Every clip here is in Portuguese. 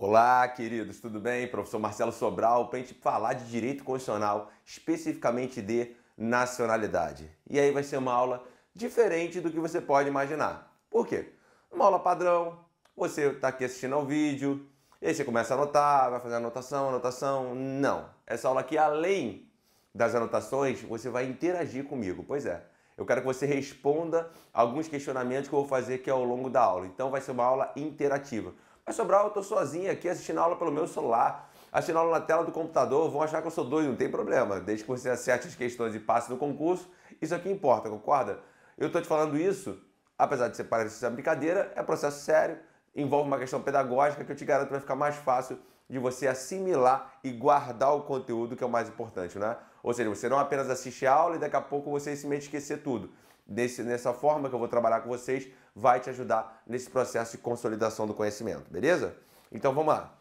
Olá, queridos, tudo bem? Professor Marcelo Sobral para a gente falar de direito constitucional, especificamente de nacionalidade. E aí vai ser uma aula diferente do que você pode imaginar. Por quê? Uma aula padrão, você está aqui assistindo ao vídeo, e aí você começa a anotar, vai fazer anotação, anotação. Não. Essa aula aqui, além das anotações, você vai interagir comigo. Pois é. Eu quero que você responda alguns questionamentos que eu vou fazer aqui ao longo da aula. Então vai ser uma aula interativa. Mas Sobral, eu tô sozinho aqui assistindo aula pelo meu celular, assistindo aula na tela do computador, vão achar que eu sou doido, não tem problema. Desde que você acerte as questões e passe no concurso, isso aqui importa, concorda? Eu tô te falando isso, apesar de ser parecer uma brincadeira, é processo sério, envolve uma questão pedagógica que eu te garanto vai ficar mais fácil de você assimilar e guardar o conteúdo, que é o mais importante, né? Ou seja, você não apenas assiste a aula e daqui a pouco você simplesmente esquecer tudo. Desse, nessa forma que eu vou trabalhar com vocês, vai te ajudar nesse processo de consolidação do conhecimento, beleza? Então vamos lá.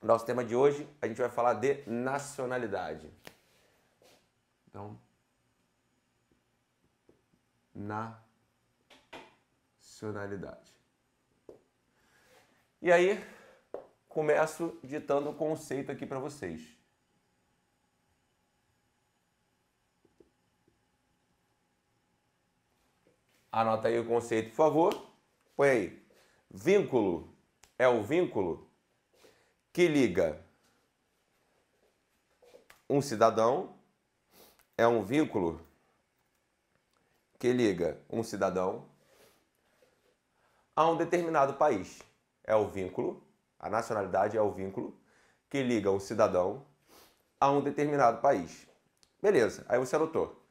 Nosso tema de hoje, a gente vai falar de nacionalidade. Então, nacionalidade. E aí, começo ditando o um conceito aqui para vocês. Anota aí o conceito, por favor. Põe aí. Vínculo é o vínculo que liga um cidadão, é um vínculo que liga um cidadão a um determinado país. É o vínculo, a nacionalidade é o vínculo que liga um cidadão a um determinado país. Beleza, aí você anotou.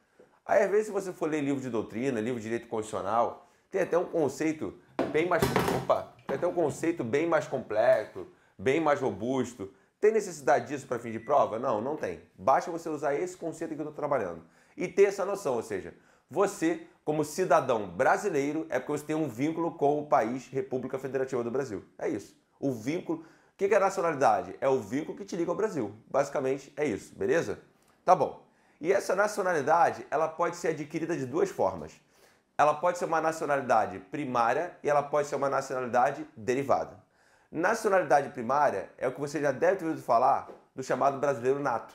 Aí, às vezes, se você for ler livro de doutrina, livro de direito constitucional, tem até um conceito bem mais. Opa! Tem até um conceito bem mais completo, bem mais robusto. Tem necessidade disso para fim de prova? Não, não tem. Basta você usar esse conceito que eu estou trabalhando. E ter essa noção, ou seja, você, como cidadão brasileiro, é porque você tem um vínculo com o país República Federativa do Brasil. É isso. O vínculo. O que é nacionalidade? É o vínculo que te liga ao Brasil. Basicamente é isso, beleza? Tá bom. E essa nacionalidade, ela pode ser adquirida de duas formas. Ela pode ser uma nacionalidade primária e ela pode ser uma nacionalidade derivada. Nacionalidade primária é o que você já deve ter ouvido falar do chamado brasileiro nato.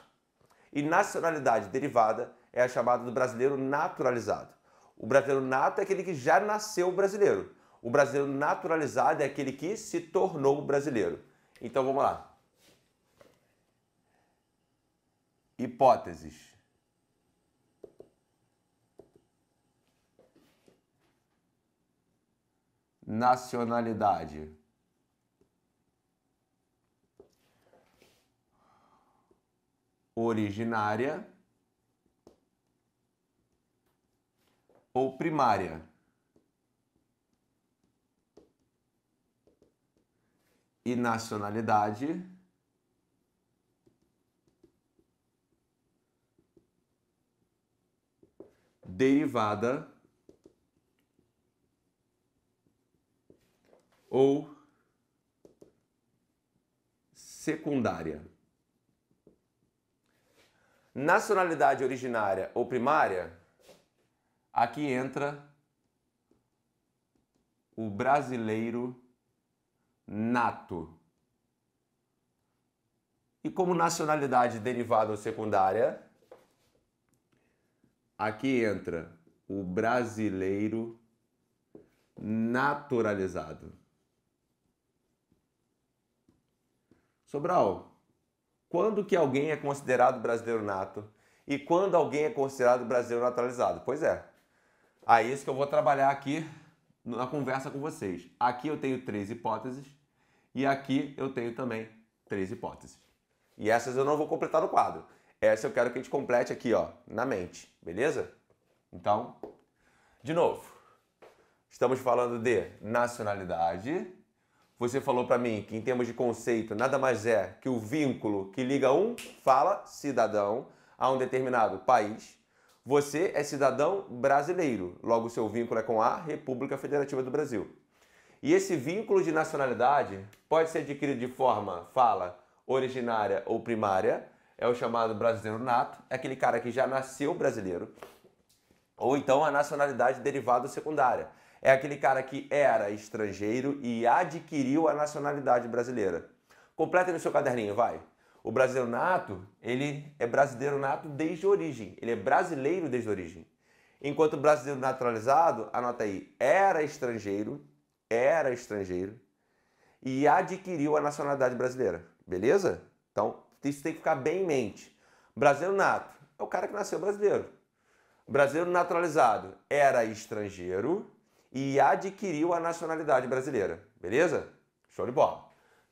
E nacionalidade derivada é a chamada do brasileiro naturalizado. O brasileiro nato é aquele que já nasceu brasileiro. O brasileiro naturalizado é aquele que se tornou brasileiro. Então vamos lá. Hipóteses. Nacionalidade. Originária ou primária? E nacionalidade derivada ou secundária. Nacionalidade originária ou primária, aqui entra o brasileiro nato. E como nacionalidade derivada ou secundária, aqui entra o brasileiro naturalizado. Sobral, quando que alguém é considerado brasileiro nato e quando alguém é considerado brasileiro naturalizado? Pois é. Aí é isso que eu vou trabalhar aqui na conversa com vocês. Aqui eu tenho três hipóteses e aqui eu tenho também três hipóteses. E essas eu não vou completar no quadro. Essa eu quero que a gente complete aqui, ó, na mente, beleza? Então, de novo, estamos falando de nacionalidade, você falou para mim que, em termos de conceito, nada mais é que o vínculo que liga um, fala, cidadão, a um determinado país. Você é cidadão brasileiro, logo seu vínculo é com a República Federativa do Brasil. E esse vínculo de nacionalidade pode ser adquirido de forma, fala, originária ou primária, é o chamado brasileiro nato, é aquele cara que já nasceu brasileiro, ou então a nacionalidade derivada secundária, é aquele cara que era estrangeiro e adquiriu a nacionalidade brasileira. Completa no seu caderninho, vai. O brasileiro nato, ele é brasileiro nato desde origem. Ele é brasileiro desde origem. Enquanto o brasileiro naturalizado, anota aí, era estrangeiro, era estrangeiro e adquiriu a nacionalidade brasileira. Beleza? Então, isso tem que ficar bem em mente. Brasileiro nato é o cara que nasceu brasileiro. Brasileiro naturalizado era estrangeiro e adquiriu a nacionalidade brasileira. Beleza? Show de bola.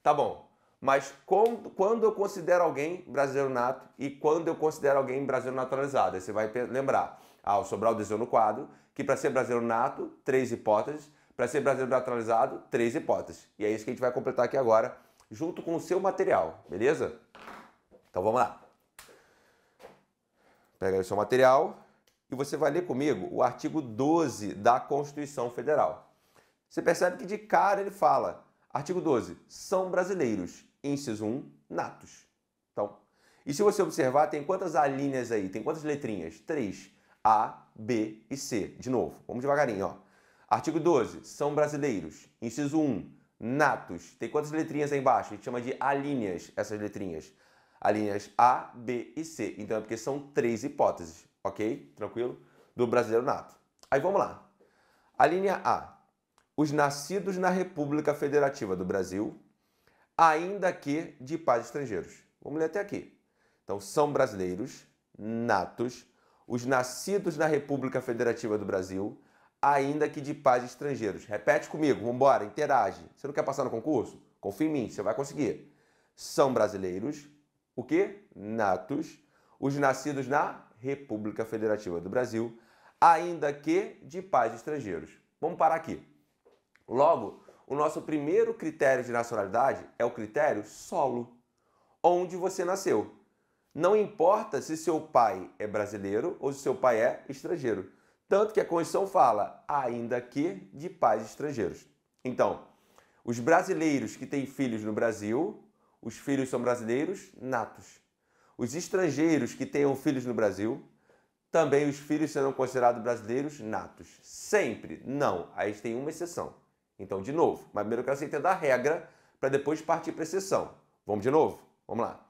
Tá bom. Mas quando, quando eu considero alguém brasileiro nato e quando eu considero alguém brasileiro naturalizado? Aí você vai lembrar. Ah, o Sobral desenhou no quadro que para ser brasileiro nato, três hipóteses. Para ser brasileiro naturalizado, três hipóteses. E é isso que a gente vai completar aqui agora, junto com o seu material, beleza? Então vamos lá. Pega aí o seu material e você vai ler comigo o artigo 12 da Constituição Federal. Você percebe que de cara ele fala, artigo 12, são brasileiros, inciso 1, natos. Então, e se você observar, tem quantas alíneas aí? Tem quantas letrinhas? Três. A, B e C. De novo, vamos devagarinho, ó. Artigo 12, são brasileiros. Inciso 1, natos. Tem quantas letrinhas aí embaixo? A gente chama de alíneas, essas letrinhas. Alíneas A, B e C. Então é porque são três hipóteses ok? Tranquilo? Do brasileiro nato. Aí vamos lá. A linha A. Os nascidos na República Federativa do Brasil, ainda que de pais estrangeiros. Vamos ler até aqui. Então, são brasileiros natos, os nascidos na República Federativa do Brasil, ainda que de pais estrangeiros. Repete comigo, vamos embora, interage. Você não quer passar no concurso? Confia em mim, você vai conseguir. São brasileiros, o quê? Natos, os nascidos na República Federativa do Brasil, ainda que de pais estrangeiros. Vamos parar aqui. Logo, o nosso primeiro critério de nacionalidade é o critério solo, onde você nasceu. Não importa se seu pai é brasileiro ou se seu pai é estrangeiro. Tanto que a Constituição fala, ainda que de pais estrangeiros. Então, os brasileiros que têm filhos no Brasil, os filhos são brasileiros natos. Os estrangeiros que tenham filhos no Brasil, também os filhos serão considerados brasileiros natos. Sempre não. Aí tem uma exceção. Então, de novo, mas primeiro eu quero você entender a regra para depois partir para exceção. Vamos de novo? Vamos lá.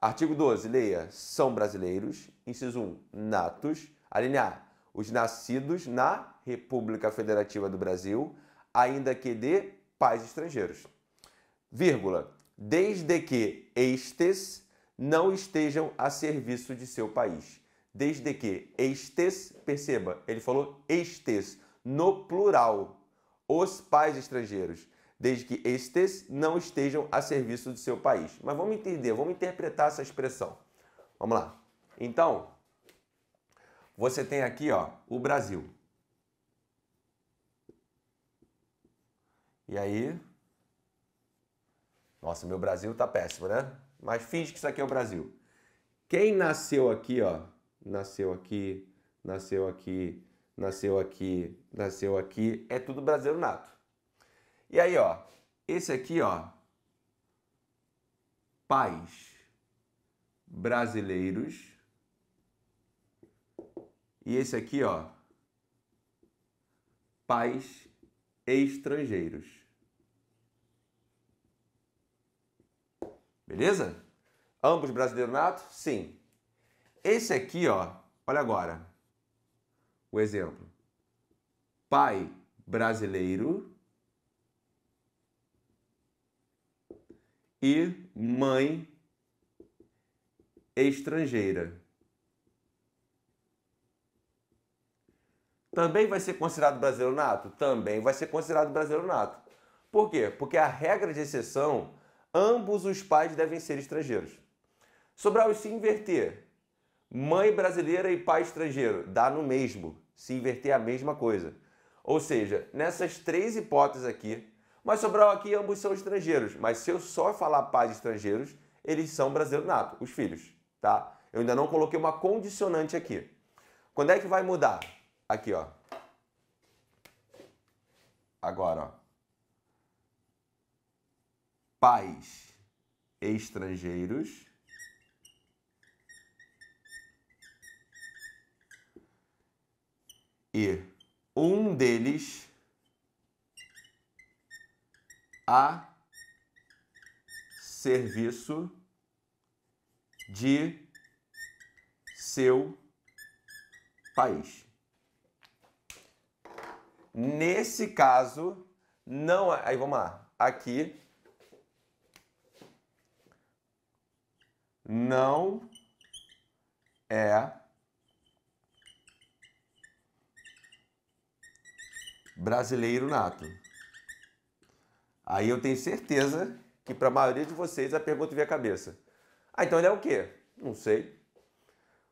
Artigo 12, leia. São brasileiros. Inciso 1, natos. A linha A, os nascidos na República Federativa do Brasil, ainda que de pais estrangeiros. Vírgula. Desde que estes não estejam a serviço de seu país. Desde que estes, perceba, ele falou estes, no plural, os pais estrangeiros. Desde que estes não estejam a serviço de seu país. Mas vamos entender, vamos interpretar essa expressão. Vamos lá. Então, você tem aqui ó, o Brasil. E aí? Nossa, meu Brasil tá péssimo, né? Mas finge que isso aqui é o Brasil. Quem nasceu aqui, ó, nasceu aqui, nasceu aqui, nasceu aqui, nasceu aqui, é tudo brasileiro nato. E aí, ó, esse aqui, ó, pais brasileiros. E esse aqui, ó, pais estrangeiros. Beleza? Ambos brasileiros nato? Sim. Esse aqui, ó, olha agora. O exemplo. Pai brasileiro e mãe estrangeira. Também vai ser considerado brasileiro nato? Também vai ser considerado brasileiro nato. Por quê? Porque a regra de exceção ambos os pais devem ser estrangeiros. Sobral, e se inverter? Mãe brasileira e pai estrangeiro, dá no mesmo. Se inverter a mesma coisa. Ou seja, nessas três hipóteses aqui, mas Sobral aqui ambos são estrangeiros, mas se eu só falar pais estrangeiros, eles são brasileiros nato, os filhos, tá? Eu ainda não coloquei uma condicionante aqui. Quando é que vai mudar? Aqui, ó. Agora, ó. Pais estrangeiros e um deles serviço de seu país. Nesse caso, não. Aí vamos lá. Aqui. Não é brasileiro nato. Aí eu tenho certeza que para a maioria de vocês a pergunta vem à cabeça. Ah, então ele é o quê? Não sei.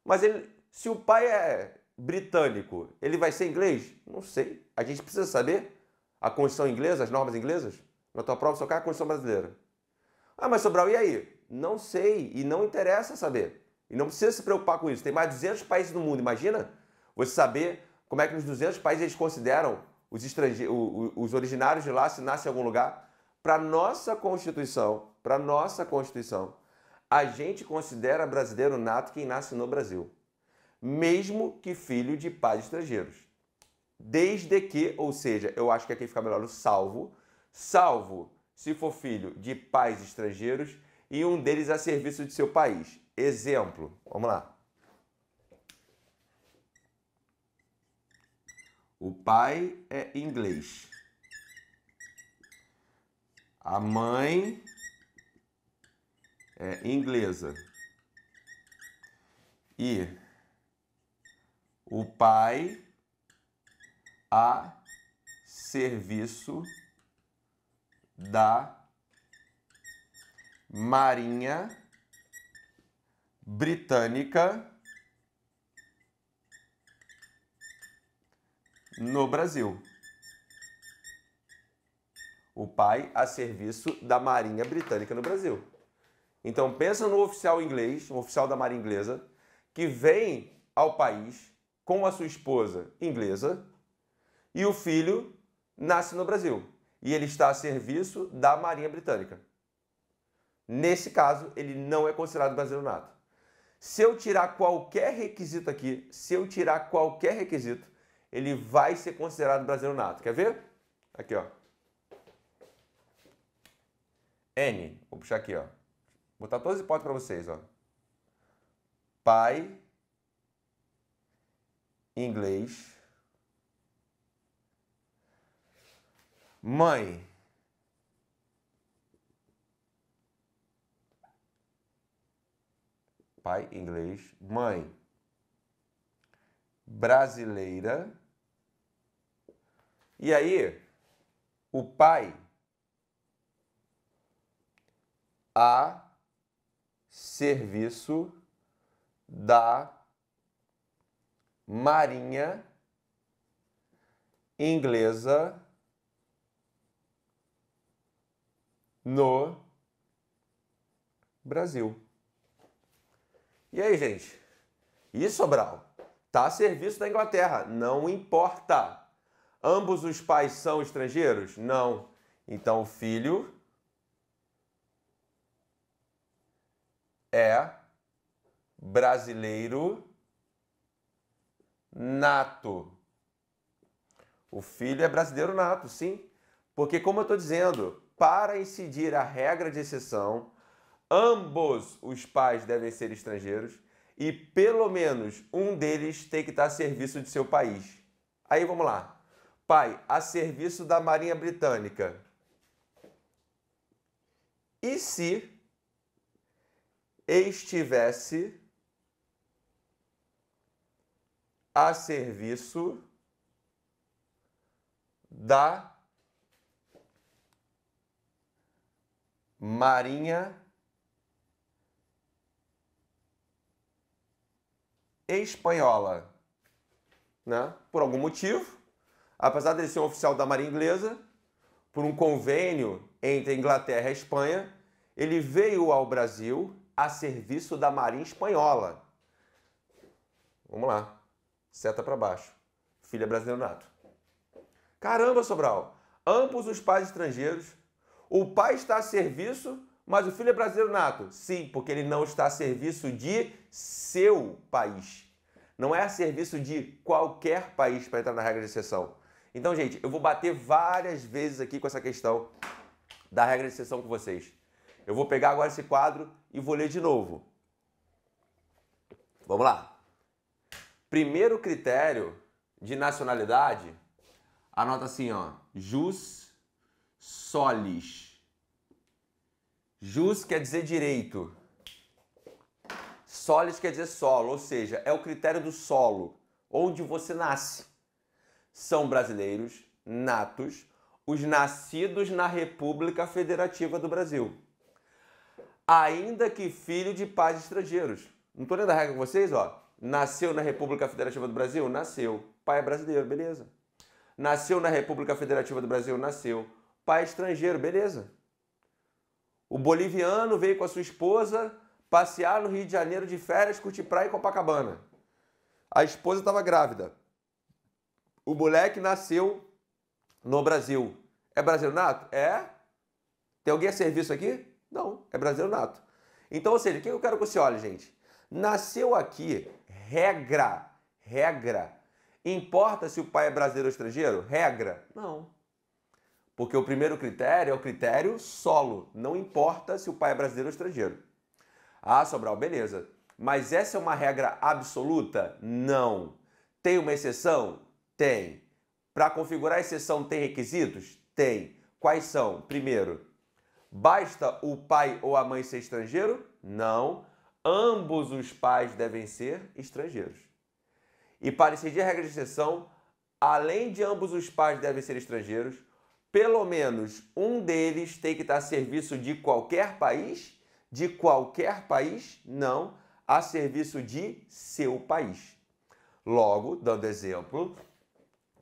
Mas ele, se o pai é britânico, ele vai ser inglês? Não sei. A gente precisa saber a Constituição inglesa, as normas inglesas? Na tua prova só cai a Constituição brasileira. Ah, mas Sobral, e aí? Não sei e não interessa saber. E não precisa se preocupar com isso. Tem mais de 200 países no mundo. Imagina você saber como é que nos 200 países eles consideram os, estrangeiros, os originários de lá se nascem em algum lugar. Para nossa Constituição, para nossa Constituição, a gente considera brasileiro nato quem nasce no Brasil mesmo que filho de pais estrangeiros. Desde que, ou seja, eu acho que aqui fica melhor o salvo, salvo se for filho de pais estrangeiros e um deles a serviço de seu país. Exemplo, vamos lá. O pai é inglês. A mãe é inglesa. E o pai a serviço da Marinha Britânica no Brasil. O pai a serviço da Marinha Britânica no Brasil. Então pensa no oficial inglês, um oficial da Marinha Inglesa, que vem ao país com a sua esposa inglesa e o filho nasce no Brasil e ele está a serviço da Marinha Britânica. Nesse caso, ele não é considerado brasileiro nato. Se eu tirar qualquer requisito aqui, se eu tirar qualquer requisito, ele vai ser considerado brasileiro nato. Quer ver? Aqui, ó. N. Vou puxar aqui, ó. Vou botar todas as hipóteses para vocês, ó. Pai inglês. Mãe. Pai inglês. Mãe brasileira. E aí, o pai a serviço da marinha inglesa no Brasil. E aí, gente? E Sobral? Tá a serviço da Inglaterra, não importa. Ambos os pais são estrangeiros? Não. Então o filho é brasileiro nato. O filho é brasileiro nato, sim. Porque, como eu estou dizendo, para incidir a regra de exceção, ambos os pais devem ser estrangeiros e pelo menos um deles tem que estar a serviço de seu país. Aí vamos lá. Pai, a serviço da Marinha Britânica. E se estivesse a serviço da Marinha Espanhola. Né? Por algum motivo, apesar de ele ser um oficial da Marinha Inglesa, por um convênio entre Inglaterra e Espanha, ele veio ao Brasil a serviço da Marinha Espanhola. Vamos lá seta para baixo. Filha brasileiro nato. Caramba, Sobral! Ambos os pais estrangeiros. O pai está a serviço, mas o filho é brasileiro nato. Sim, porque ele não está a serviço de seu país. Não é a serviço de qualquer país para entrar na regra de exceção. Então, gente, eu vou bater várias vezes aqui com essa questão da regra de exceção com vocês. Eu vou pegar agora esse quadro e vou ler de novo. Vamos lá. Primeiro critério de nacionalidade, anota assim, ó, jus solis. Jus quer dizer direito. Solis quer dizer solo, ou seja, é o critério do solo, onde você nasce. São brasileiros natos, os nascidos na República Federativa do Brasil. Ainda que filho de pais estrangeiros. Não estou lendo a regra com vocês, ó. Nasceu na República Federativa do Brasil? Nasceu. Pai é brasileiro, beleza. Nasceu na República Federativa do Brasil? Nasceu. Pai é estrangeiro, beleza. O boliviano veio com a sua esposa passear no Rio de Janeiro de férias, curtir praia em Copacabana. A esposa estava grávida. O moleque nasceu no Brasil. É brasileiro nato? É. Tem alguém a serviço aqui? Não, é brasileiro nato. Então, ou seja, o que eu quero que você olhe, gente? Nasceu aqui, regra, regra. Importa se o pai é brasileiro ou estrangeiro? Regra? Não. Porque o primeiro critério é o critério solo. Não importa se o pai é brasileiro ou estrangeiro. Ah, Sobral, beleza. Mas essa é uma regra absoluta? Não. Tem uma exceção? Tem. Para configurar a exceção tem requisitos? Tem. Quais são? Primeiro, basta o pai ou a mãe ser estrangeiro? Não ambos os pais devem ser estrangeiros. E para incidir a regra de exceção, além de ambos os pais devem ser estrangeiros, pelo menos um deles tem que estar a serviço de qualquer país, de qualquer país, não, a serviço de seu país. Logo, dando exemplo,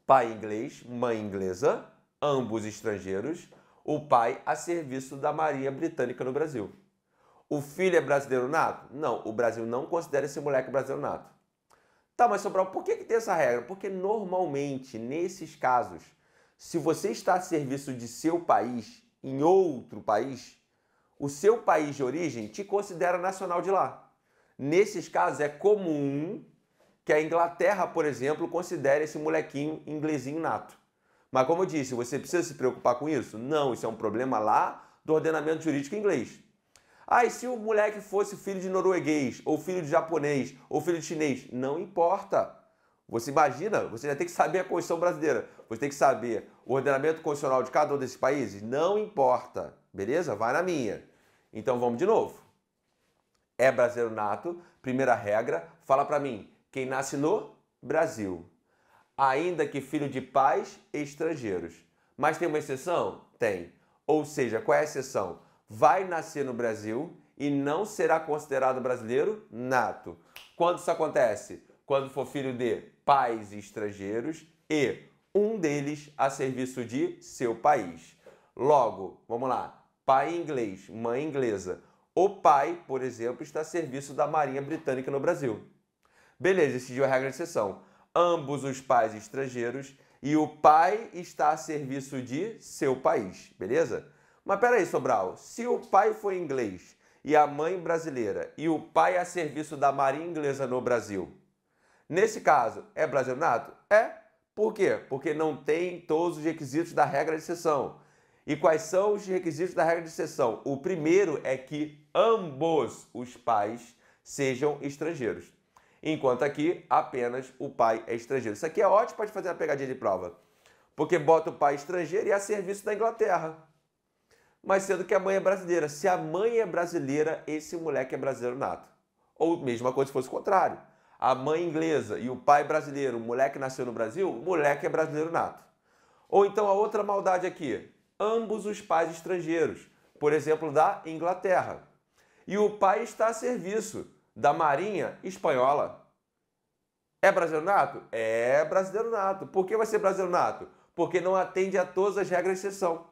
pai inglês, mãe inglesa, ambos estrangeiros, o pai a serviço da Marinha Britânica no Brasil. O filho é brasileiro nato? Não, o Brasil não considera esse moleque brasileiro nato. Tá, mas Sobral, por que, que tem essa regra? Porque normalmente, nesses casos, se você está a serviço de seu país em outro país, o seu país de origem te considera nacional de lá. Nesses casos, é comum que a Inglaterra, por exemplo, considere esse molequinho inglesinho nato. Mas como eu disse, você precisa se preocupar com isso? Não, isso é um problema lá do ordenamento jurídico inglês. Ah, e se o moleque fosse filho de norueguês, ou filho de japonês, ou filho de chinês? Não importa. Você imagina, você já tem que saber a Constituição brasileira, você tem que saber o ordenamento constitucional de cada um desses países? Não importa. Beleza? Vai na minha. Então vamos de novo. É brasileiro nato, primeira regra, fala para mim, quem nasce no Brasil, ainda que filho de pais estrangeiros. Mas tem uma exceção? Tem. Ou seja, qual é a exceção? vai nascer no Brasil e não será considerado brasileiro nato. Quando isso acontece? Quando for filho de pais estrangeiros e um deles a serviço de seu país. Logo, vamos lá, pai inglês, mãe inglesa. O pai, por exemplo, está a serviço da Marinha Britânica no Brasil. Beleza, decidiu a regra de exceção. Ambos os pais estrangeiros e o pai está a serviço de seu país, beleza? Mas peraí, Sobral, se o pai foi inglês e a mãe brasileira e o pai a serviço da marinha inglesa no Brasil, nesse caso, é brasileiro nato? É. Por quê? Porque não tem todos os requisitos da regra de exceção. E quais são os requisitos da regra de exceção? O primeiro é que ambos os pais sejam estrangeiros. Enquanto aqui apenas o pai é estrangeiro. Isso aqui é ótimo para fazer uma pegadinha de prova. Porque bota o pai estrangeiro e a serviço da Inglaterra mas sendo que a mãe é brasileira. Se a mãe é brasileira, esse moleque é brasileiro nato. Ou mesma coisa se fosse o contrário. A mãe inglesa e o pai brasileiro, o moleque nasceu no Brasil, o moleque é brasileiro nato. Ou então a outra maldade aqui, ambos os pais estrangeiros, por exemplo, da Inglaterra. E o pai está a serviço da Marinha Espanhola. É brasileiro nato? É brasileiro nato. Por que vai ser brasileiro nato? Porque não atende a todas as regras de exceção.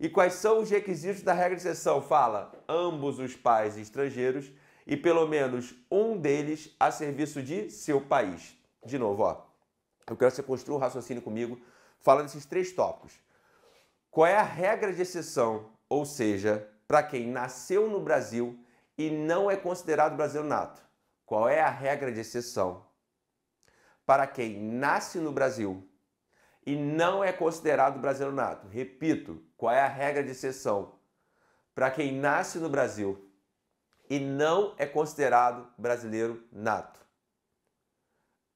E quais são os requisitos da regra de exceção? Fala ambos os pais estrangeiros e pelo menos um deles a serviço de seu país. De novo, ó. Eu quero que você construa um raciocínio comigo falando desses três tópicos. Qual é a regra de exceção? Ou seja, para quem nasceu no Brasil e não é considerado brasileiro nato. Qual é a regra de exceção? Para quem nasce no Brasil e não é considerado brasileiro nato. Repito, qual é a regra de exceção? para quem nasce no Brasil e não é considerado brasileiro nato.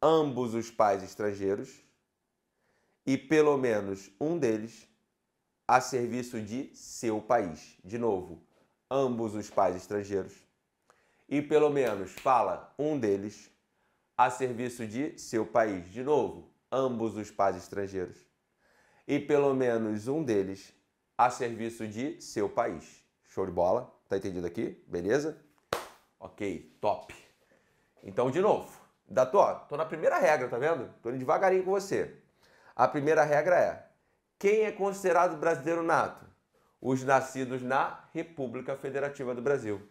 Ambos os pais estrangeiros e pelo menos um deles a serviço de seu país. De novo, ambos os pais estrangeiros e pelo menos fala um deles a serviço de seu país. De novo, ambos os pais estrangeiros e pelo menos um deles a serviço de seu país. Show de bola? Tá entendido aqui? Beleza? Ok, top. Então, de novo, da tô, tô na primeira regra, tá vendo? Tô indo devagarinho com você. A primeira regra é: quem é considerado brasileiro nato? Os nascidos na República Federativa do Brasil,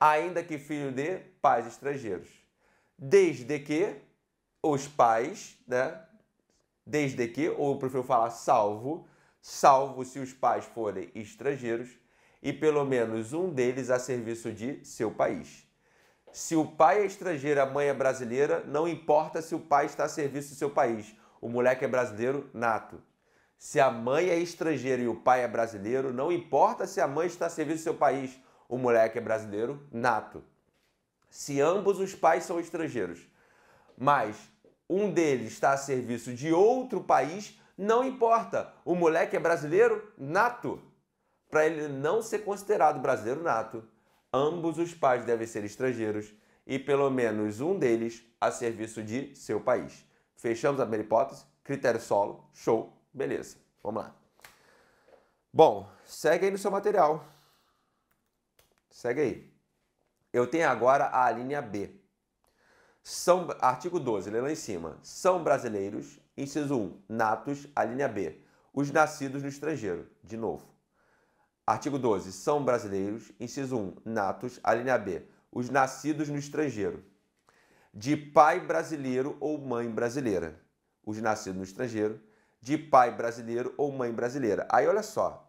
ainda que filho de pais estrangeiros. Desde que os pais, né? Desde que, ou eu prefiro falar salvo, salvo se os pais forem estrangeiros e pelo menos um deles a serviço de seu país. Se o pai é estrangeiro, a mãe é brasileira, não importa se o pai está a serviço do seu país o moleque é brasileiro nato. Se a mãe é estrangeira e o pai é brasileiro, não importa se a mãe está a serviço do seu país, o moleque é brasileiro nato. Se ambos os pais são estrangeiros, mas um deles está a serviço de outro país, não importa, o moleque é brasileiro nato. Para ele não ser considerado brasileiro nato, ambos os pais devem ser estrangeiros e pelo menos um deles a serviço de seu país. Fechamos a primeira hipótese. Critério solo. Show. Beleza. Vamos lá. Bom, segue aí no seu material. Segue aí. Eu tenho agora a linha B. São, artigo 12, lê lá em cima. São brasileiros, inciso 1, natos, a linha B. Os nascidos no estrangeiro. De novo. Artigo 12. São brasileiros, inciso 1, natos, a linha B. Os nascidos no estrangeiro de pai brasileiro ou mãe brasileira. Os nascidos no estrangeiro, de pai brasileiro ou mãe brasileira. Aí olha só,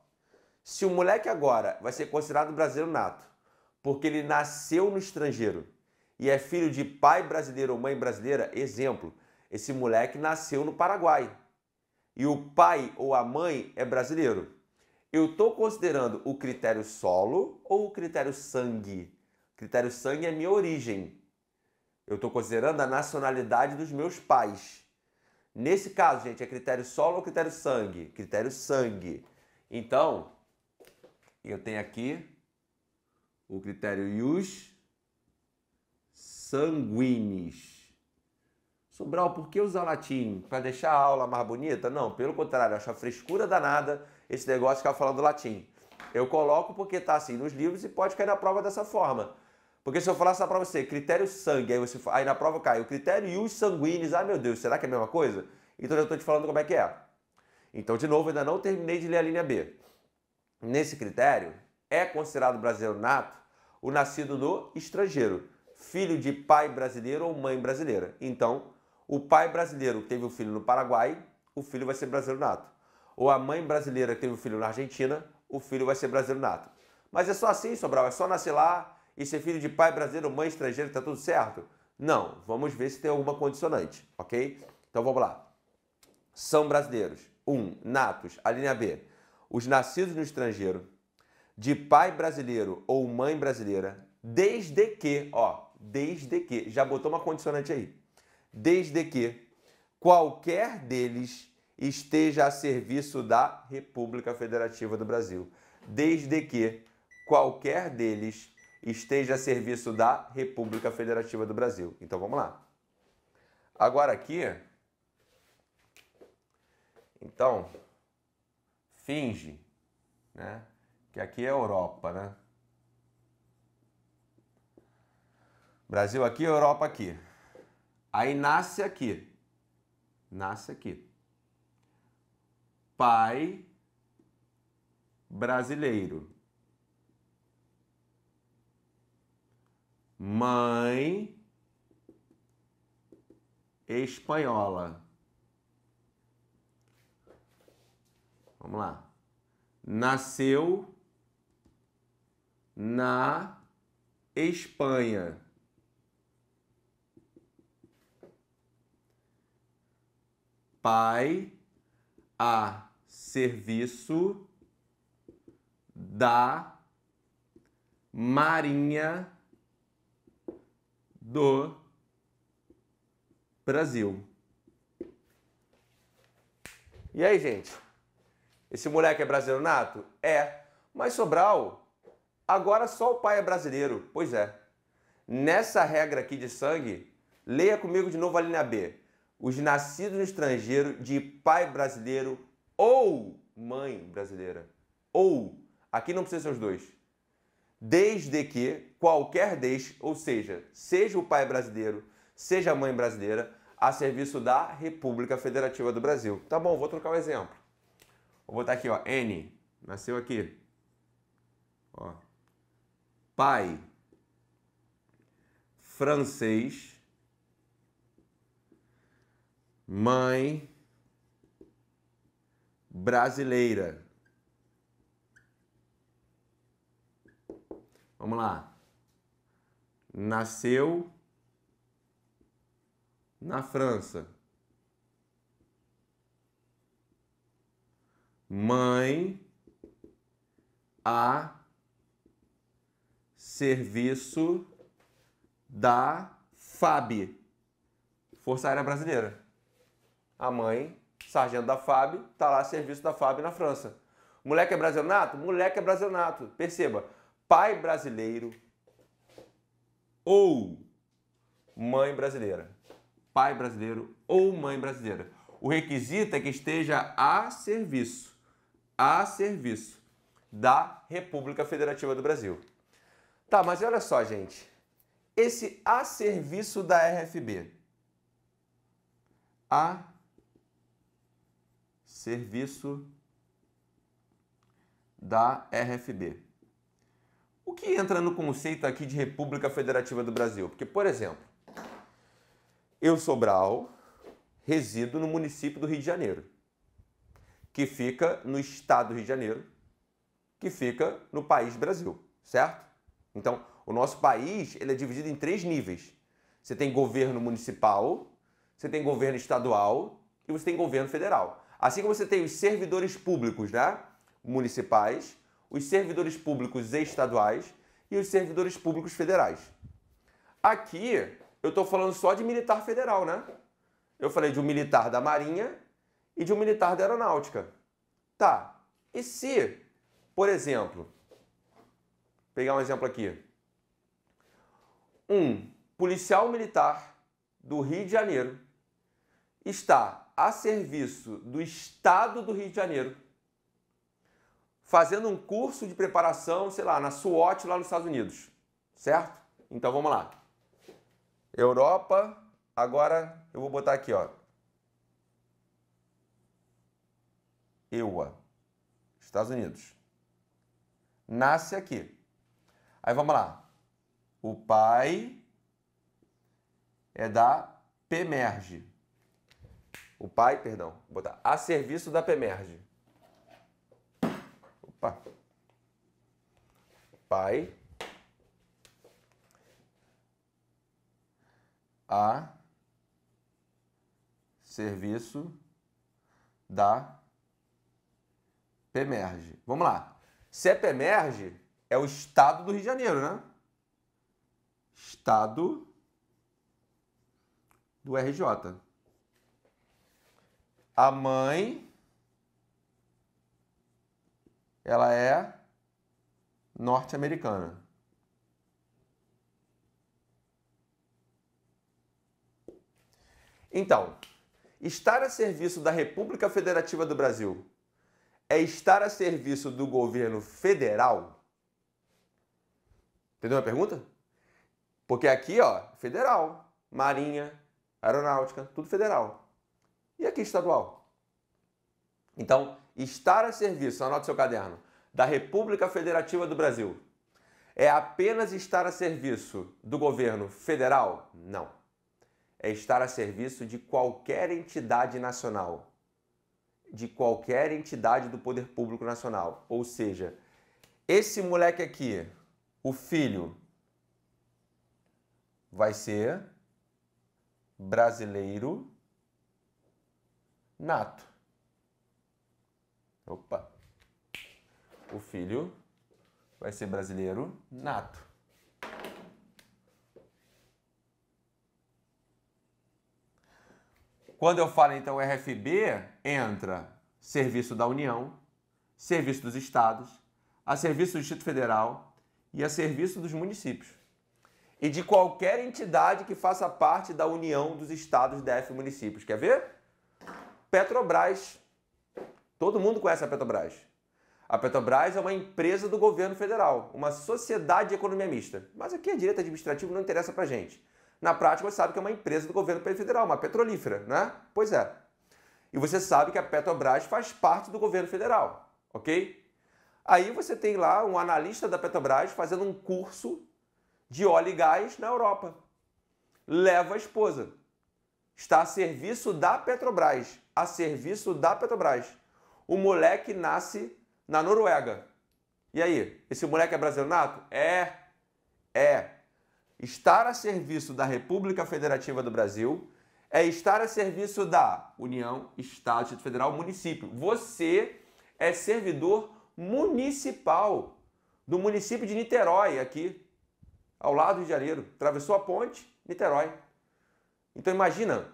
se o moleque agora vai ser considerado brasileiro nato, porque ele nasceu no estrangeiro e é filho de pai brasileiro ou mãe brasileira, exemplo, esse moleque nasceu no Paraguai e o pai ou a mãe é brasileiro. Eu estou considerando o critério solo ou o critério sangue? O critério sangue é minha origem. Eu estou considerando a nacionalidade dos meus pais. Nesse caso, gente, é critério solo ou critério sangue? Critério sangue. Então, eu tenho aqui o critério ius sanguinis. Sobral, por que usar latim? Para deixar a aula mais bonita? Não, pelo contrário, acho a frescura danada esse negócio de ficar falando latim. Eu coloco porque está assim nos livros e pode cair na prova dessa forma. Porque se eu falasse para você critério sangue, aí, você, aí na prova cai o critério e os sanguíneos, ah meu Deus, será que é a mesma coisa? Então eu estou te falando como é que é. Então, de novo, ainda não terminei de ler a linha B. Nesse critério, é considerado brasileiro nato o nascido no estrangeiro, filho de pai brasileiro ou mãe brasileira. Então, o pai brasileiro teve o filho no Paraguai, o filho vai ser brasileiro nato. Ou a mãe brasileira teve o filho na Argentina, o filho vai ser brasileiro nato. Mas é só assim, Sobral, é só nascer lá, e ser filho de pai brasileiro, mãe estrangeira, tá tudo certo? Não, vamos ver se tem alguma condicionante, ok? Então vamos lá. São brasileiros. 1. Um, natos, a linha B. Os nascidos no estrangeiro, de pai brasileiro ou mãe brasileira, desde que, ó, desde que, já botou uma condicionante aí. Desde que qualquer deles esteja a serviço da República Federativa do Brasil. Desde que qualquer deles esteja a serviço da República Federativa do Brasil. Então vamos lá. Agora aqui, então, finge, né, que aqui é Europa, né? Brasil aqui, Europa aqui. Aí nasce aqui. Nasce aqui. Pai brasileiro. mãe espanhola. Vamos lá. Nasceu na Espanha. Pai a serviço da Marinha do Brasil. E aí, gente? Esse moleque é brasileiro nato? É. Mas Sobral, agora só o pai é brasileiro. Pois é. Nessa regra aqui de sangue, leia comigo de novo a linha B. Os nascidos no estrangeiro de pai brasileiro ou mãe brasileira. Ou, aqui não precisa ser os dois. Desde que qualquer destes, ou seja, seja o pai brasileiro, seja a mãe brasileira, a serviço da República Federativa do Brasil. Tá bom, vou trocar o um exemplo. Vou botar aqui, ó, N, nasceu aqui. Ó. Pai francês, mãe brasileira. Vamos lá. Nasceu na França. Mãe a serviço da FAB, Força Aérea Brasileira. A mãe, sargento da FAB, está lá a serviço da FAB na França. Moleque é brasileiro? Moleque é brasileiro. Perceba, pai brasileiro ou mãe brasileira pai brasileiro ou mãe brasileira. O requisito é que esteja a serviço, a serviço da República Federativa do Brasil. Tá, mas olha só, gente. Esse a serviço da RFB. A serviço da RFB. O que entra no conceito aqui de República Federativa do Brasil? Porque, por exemplo, eu, Sobral, resido no município do Rio de Janeiro, que fica no estado do Rio de Janeiro, que fica no país Brasil, certo? Então, o nosso país ele é dividido em três níveis. Você tem governo municipal, você tem governo estadual e você tem governo federal. Assim como você tem os servidores públicos, né? Municipais, os servidores públicos estaduais e os servidores públicos federais. Aqui eu estou falando só de militar federal, né? Eu falei de um militar da Marinha e de um militar da Aeronáutica. Tá. E se, por exemplo, pegar um exemplo aqui, um policial militar do Rio de Janeiro está a serviço do Estado do Rio de Janeiro, fazendo um curso de preparação, sei lá, na SWAT lá nos Estados Unidos, certo? Então vamos lá. Europa, agora eu vou botar aqui, ó. EUA, Estados Unidos. Nasce aqui. Aí vamos lá. O pai é da PEMERGE. O pai, perdão, vou botar a serviço da PEMERGE. Opa. Pai a serviço da PEMERGE. Vamos lá. Se é PEMERGE, é o Estado do Rio de Janeiro, né? Estado do RJ. A mãe, ela é norte-americana. Então, estar a serviço da República Federativa do Brasil é estar a serviço do governo federal? Entendeu a pergunta? Porque aqui, ó, federal, marinha, aeronáutica, tudo federal. E aqui estadual? Então, estar a serviço, anote seu caderno, da República Federativa do Brasil é apenas estar a serviço do governo federal? Não é estar a serviço de qualquer entidade nacional, de qualquer entidade do poder público nacional. Ou seja, esse moleque aqui, o filho, vai ser brasileiro nato. Opa! O filho vai ser brasileiro nato. Quando eu falo então RFB, entra Serviço da União, Serviço dos Estados, a Serviço do Distrito Federal e a Serviço dos Municípios. E de qualquer entidade que faça parte da União dos Estados, DF e Municípios. Quer ver? Petrobras. Todo mundo conhece a Petrobras. A Petrobras é uma empresa do governo federal, uma sociedade de economia mista. Mas aqui é direito administrativo não interessa pra gente. Na prática, você sabe que é uma empresa do governo federal, uma petrolífera, né? Pois é. E você sabe que a Petrobras faz parte do governo federal, ok? Aí você tem lá um analista da Petrobras fazendo um curso de óleo e gás na Europa. Leva a esposa. Está a serviço da Petrobras. A serviço da Petrobras. O moleque nasce na Noruega. E aí, esse moleque é brasileiro nato? É. É. Estar a serviço da República Federativa do Brasil é estar a serviço da União, Estado, Distrito Federal, município. Você é servidor municipal do município de Niterói, aqui, ao lado de Janeiro. Atravessou a ponte, Niterói. Então imagina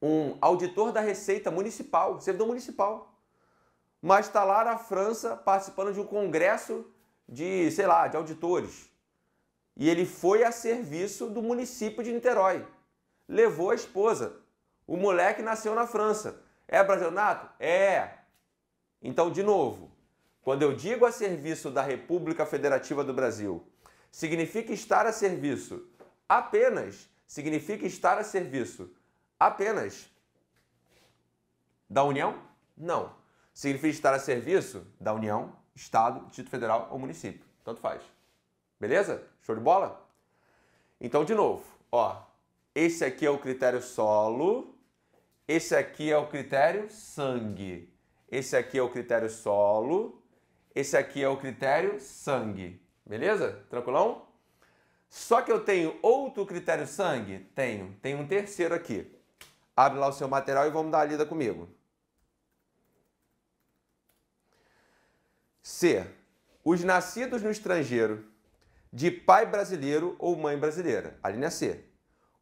um auditor da Receita Municipal, servidor municipal mas está lá na França participando de um congresso de, sei lá, de auditores. E ele foi a serviço do município de Niterói. Levou a esposa. O moleque nasceu na França. É brasileiro É. Então, de novo, quando eu digo a serviço da República Federativa do Brasil, significa estar a serviço apenas, significa estar a serviço apenas da União? Não significa estar a serviço da União, Estado, Distrito Federal ou município. Tanto faz. Beleza? Show de bola? Então, de novo, ó, esse aqui é o critério solo, esse aqui é o critério sangue, esse aqui é o critério solo, esse aqui é o critério sangue. Beleza? Tranquilão? Só que eu tenho outro critério sangue? Tenho. Tem um terceiro aqui. Abre lá o seu material e vamos dar a lida comigo. C. Os nascidos no estrangeiro de pai brasileiro ou mãe brasileira. A linha C.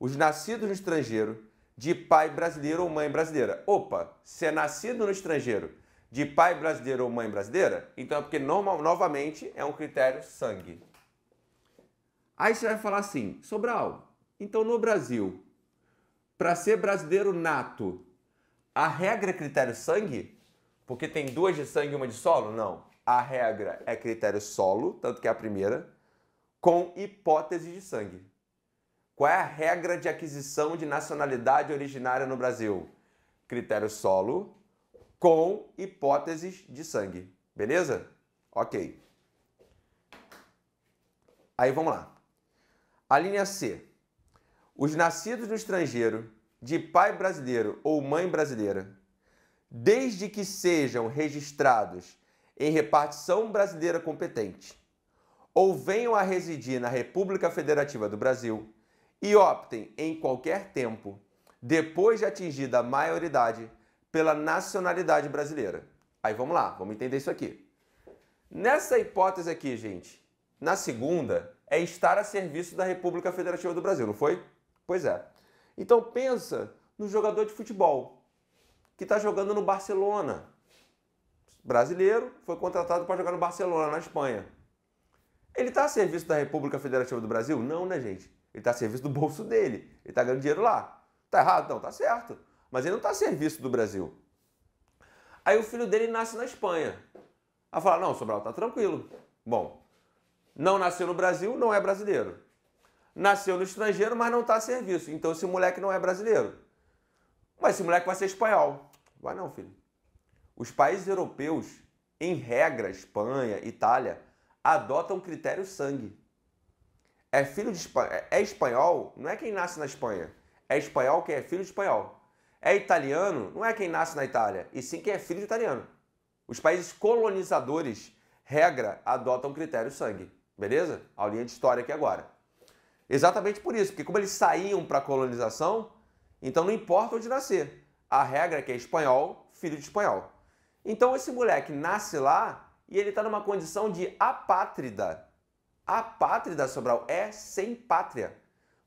Os nascidos no estrangeiro de pai brasileiro ou mãe brasileira. Opa, se é nascido no estrangeiro de pai brasileiro ou mãe brasileira, então é porque normal, novamente é um critério sangue. Aí você vai falar assim, Sobral, então no Brasil, para ser brasileiro nato, a regra é critério sangue? Porque tem duas de sangue e uma de solo? Não a regra é critério solo, tanto que é a primeira, com hipótese de sangue. Qual é a regra de aquisição de nacionalidade originária no Brasil? Critério solo com hipóteses de sangue. Beleza? Ok. Aí vamos lá. A linha C. Os nascidos no estrangeiro de pai brasileiro ou mãe brasileira, desde que sejam registrados em repartição brasileira competente, ou venham a residir na República Federativa do Brasil e optem em qualquer tempo, depois de atingida a maioridade, pela nacionalidade brasileira. Aí vamos lá, vamos entender isso aqui. Nessa hipótese aqui, gente, na segunda, é estar a serviço da República Federativa do Brasil, não foi? Pois é. Então pensa no jogador de futebol que está jogando no Barcelona, brasileiro, foi contratado para jogar no Barcelona, na Espanha. Ele está a serviço da República Federativa do Brasil? Não, né, gente? Ele está a serviço do bolso dele. Ele está ganhando dinheiro lá. Tá errado? Não, tá certo. Mas ele não está a serviço do Brasil. Aí o filho dele nasce na Espanha. Aí fala, não, Sobral, tá tranquilo. Bom, não nasceu no Brasil, não é brasileiro. Nasceu no estrangeiro, mas não está a serviço. Então esse moleque não é brasileiro. Mas esse moleque vai ser espanhol. Vai não, filho. Os países europeus, em regra, Espanha, Itália, adotam critério sangue. É filho de é espanhol, não é quem nasce na Espanha. É espanhol quem é filho de espanhol. É italiano, não é quem nasce na Itália, e sim quem é filho de italiano. Os países colonizadores, regra, adotam critério sangue. Beleza? Aulinha de história aqui agora. Exatamente por isso, porque como eles saíam para a colonização, então não importa onde nascer. A regra é que é espanhol, filho de espanhol. Então esse moleque nasce lá e ele está numa condição de apátrida. Apátrida, Sobral, é sem pátria.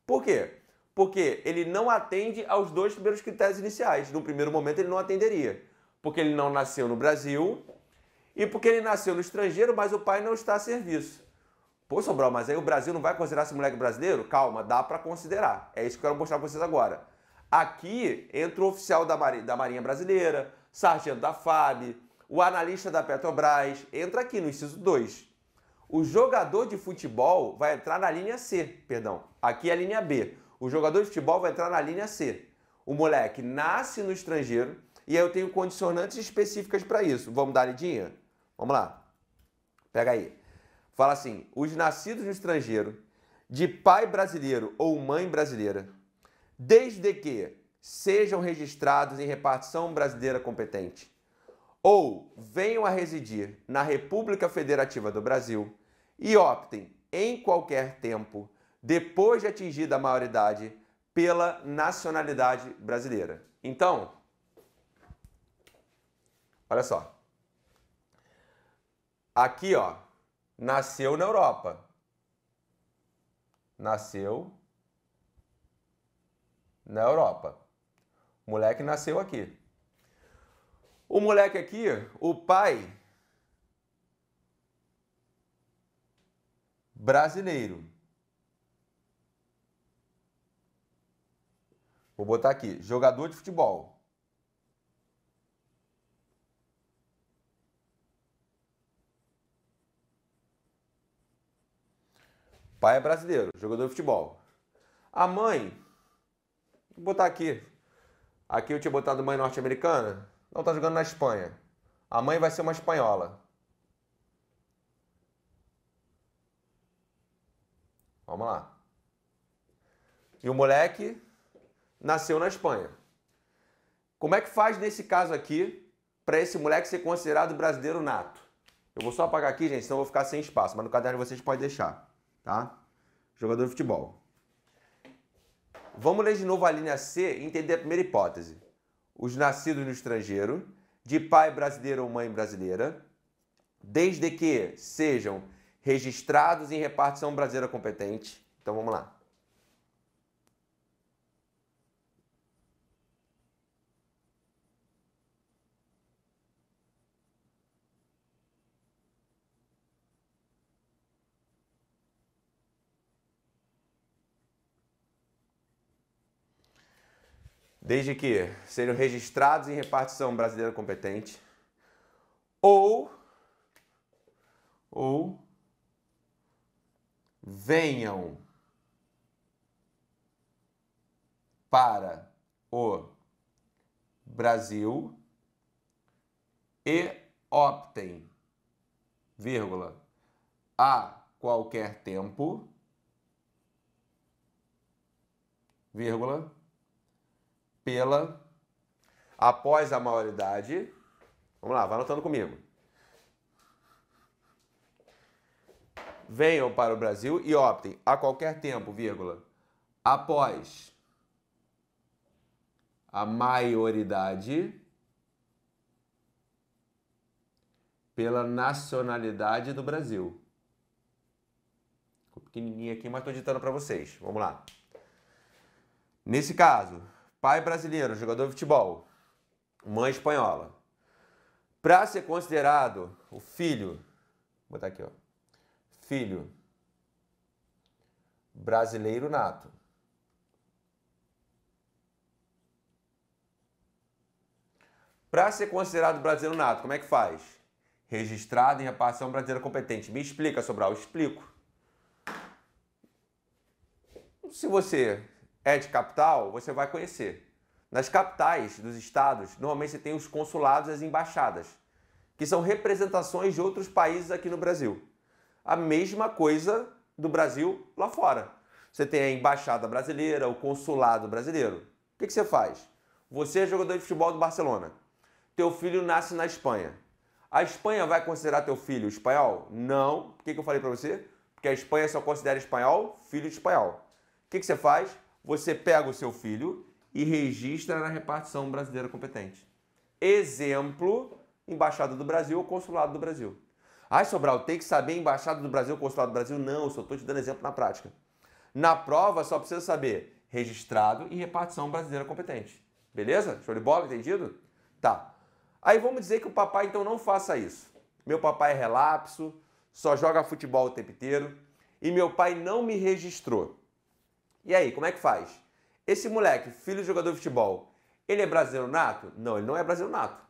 Por quê? Porque ele não atende aos dois primeiros critérios iniciais. No primeiro momento, ele não atenderia. Porque ele não nasceu no Brasil e porque ele nasceu no estrangeiro, mas o pai não está a serviço. Pô, Sobral, mas aí o Brasil não vai considerar esse moleque brasileiro? Calma, dá para considerar. É isso que eu quero mostrar para vocês agora. Aqui entra o oficial da Marinha, da Marinha Brasileira, sargento da FAB, o analista da Petrobras, entra aqui no inciso 2. O jogador de futebol vai entrar na linha C, perdão. Aqui é a linha B. O jogador de futebol vai entrar na linha C. O moleque nasce no estrangeiro e aí eu tenho condicionantes específicas para isso. Vamos dar lidinha? Vamos lá. Pega aí. Fala assim: os nascidos no estrangeiro, de pai brasileiro ou mãe brasileira, desde que sejam registrados em repartição brasileira competente ou venham a residir na República Federativa do Brasil e optem em qualquer tempo, depois de atingida a maioridade, pela nacionalidade brasileira. Então, olha só. Aqui, ó, nasceu na Europa. Nasceu na Europa. O moleque nasceu aqui. O moleque aqui, o pai brasileiro. Vou botar aqui, jogador de futebol. Pai é brasileiro, jogador de futebol. A mãe, vou botar aqui. Aqui eu tinha botado mãe norte-americana. Não, tá jogando na Espanha. A mãe vai ser uma espanhola. Vamos lá. E o moleque nasceu na Espanha. Como é que faz nesse caso aqui para esse moleque ser considerado brasileiro nato? Eu vou só apagar aqui, gente, senão eu vou ficar sem espaço, mas no caderno vocês podem deixar, tá? Jogador de futebol. Vamos ler de novo a linha C e entender a primeira hipótese os nascidos no estrangeiro, de pai brasileiro ou mãe brasileira, desde que sejam registrados em repartição brasileira competente. Então vamos lá. Desde que sejam registrados em repartição brasileira competente ou ou venham para o Brasil e optem, vírgula, a qualquer tempo, vírgula, pela após a maioridade. Vamos lá, vai anotando comigo. Venham para o Brasil e optem a qualquer tempo, vírgula, após a maioridade pela nacionalidade do Brasil. Ficou pequenininho aqui, mas estou ditando para vocês. Vamos lá. Nesse caso, pai brasileiro, jogador de futebol, mãe espanhola. Para ser considerado o filho, vou botar aqui, ó, filho brasileiro nato. Para ser considerado brasileiro nato, como é que faz? Registrado em repartição brasileira competente. Me explica, Sobral, explico. Se você é de capital, você vai conhecer. Nas capitais dos estados, normalmente você tem os consulados e as embaixadas, que são representações de outros países aqui no Brasil. A mesma coisa do Brasil lá fora. Você tem a embaixada brasileira, o consulado brasileiro. O que, você faz? Você é jogador de futebol do Barcelona. Teu filho nasce na Espanha. A Espanha vai considerar teu filho espanhol? Não. Por que, eu falei para você? Porque a Espanha só considera espanhol filho de espanhol. O que você faz? Você pega o seu filho e registra na repartição brasileira competente. Exemplo, Embaixada do Brasil ou Consulado do Brasil. Ah, Sobral, tem que saber embaixada do Brasil, consulado do Brasil? Não, eu só estou te dando exemplo na prática. Na prova, só precisa saber registrado e repartição brasileira competente. Beleza? Show de bola, entendido? Tá. Aí vamos dizer que o papai então não faça isso. Meu papai é relapso, só joga futebol o tempo inteiro e meu pai não me registrou. E aí, como é que faz? Esse moleque, filho de jogador de futebol, ele é brasileiro nato? Não, ele não é brasileiro nato.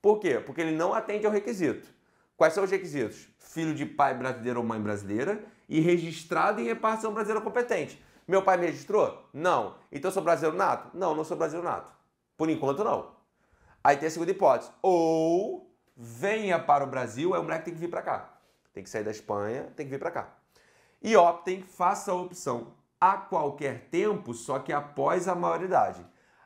Por quê? Porque ele não atende ao requisito. Quais são os requisitos? Filho de pai brasileiro ou mãe brasileira e registrado em repartição brasileira competente. Meu pai me registrou? Não. Então eu sou brasileiro nato? Não, não sou brasileiro nato. Por enquanto, não. Aí tem a segunda hipótese. Ou venha para o Brasil, é o moleque que tem que vir para cá. Tem que sair da Espanha, tem que vir para cá. E optem, faça a opção a qualquer tempo, só que após a maioridade.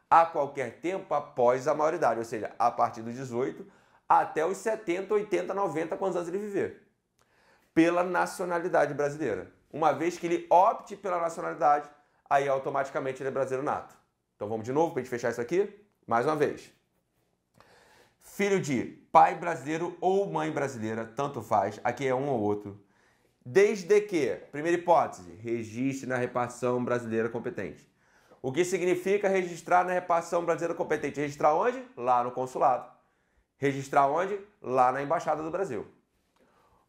A qualquer tempo após a maioridade, ou seja, a partir dos 18 até os 70, 80, 90, quantos anos ele viver. Pela nacionalidade brasileira. Uma vez que ele opte pela nacionalidade, aí automaticamente ele é brasileiro nato. Então vamos de novo para a gente fechar isso aqui? Mais uma vez. Filho de pai brasileiro ou mãe brasileira, tanto faz, aqui é um ou outro. Desde que, primeira hipótese, registre na repartição brasileira competente. O que significa registrar na repartição brasileira competente? Registrar onde? Lá no consulado. Registrar onde? Lá na Embaixada do Brasil.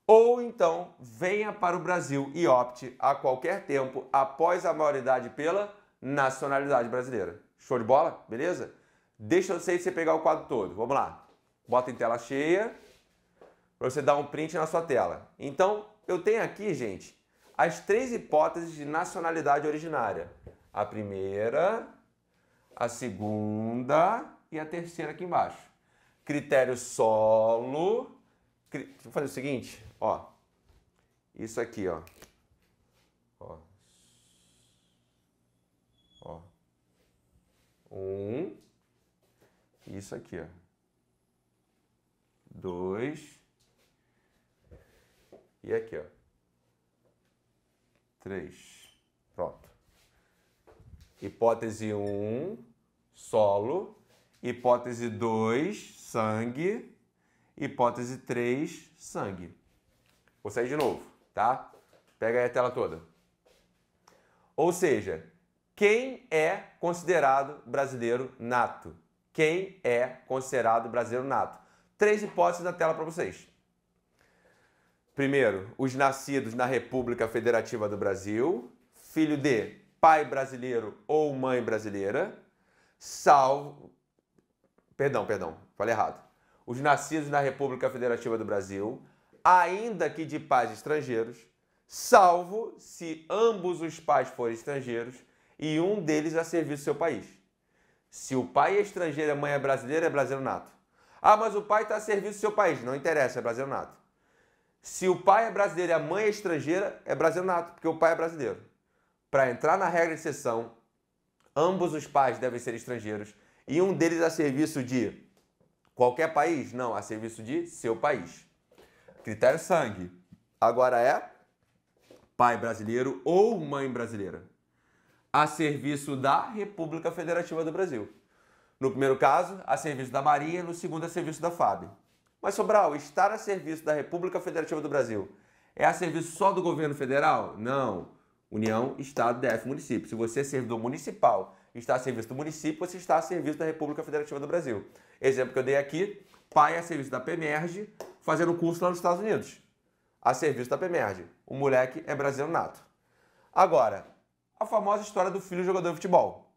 Ou então, venha para o Brasil e opte a qualquer tempo após a maioridade pela nacionalidade brasileira. Show de bola? Beleza? Deixa eu sei você pegar o quadro todo. Vamos lá. Bota em tela cheia para você dar um print na sua tela. Então, eu tenho aqui, gente, as três hipóteses de nacionalidade originária. A primeira, a segunda e a terceira aqui embaixo. Critério solo. Cri... Fazer o seguinte, ó. Isso aqui, ó. Ó. Ó. Um. Isso aqui, ó dois e aqui, ó. Três. Pronto. Hipótese 1, um, solo. Hipótese 2, sangue. Hipótese 3, sangue. Vou sair de novo, tá? Pega aí a tela toda. Ou seja, quem é considerado brasileiro nato? Quem é considerado brasileiro nato? Três hipóteses na tela para vocês. Primeiro, os nascidos na República Federativa do Brasil, filho de pai brasileiro ou mãe brasileira, salvo. Perdão, perdão, falei errado. Os nascidos na República Federativa do Brasil, ainda que de pais estrangeiros, salvo se ambos os pais forem estrangeiros e um deles a serviço do seu país. Se o pai é estrangeiro e a mãe é brasileira, é brasileiro nato. Ah, mas o pai está a serviço do seu país. Não interessa, é brasileiro nato. Se o pai é brasileiro e a mãe é estrangeira, é brasileiro nato, porque o pai é brasileiro. Para entrar na regra de exceção, ambos os pais devem ser estrangeiros e um deles a serviço de qualquer país? Não, a serviço de seu país. Critério sangue. Agora é pai brasileiro ou mãe brasileira. A serviço da República Federativa do Brasil. No primeiro caso, a serviço da Marinha, no segundo, a serviço da FAB. Mas, Sobral, estar a serviço da República Federativa do Brasil é a serviço só do governo federal? Não. União, Estado, DF, município. Se você é servidor municipal e está a serviço do município, você está a serviço da República Federativa do Brasil. Exemplo que eu dei aqui, pai a serviço da PEMERG, fazendo curso lá nos Estados Unidos. A serviço da PEMERG. O moleque é brasileiro nato. Agora, a famosa história do filho jogador de futebol.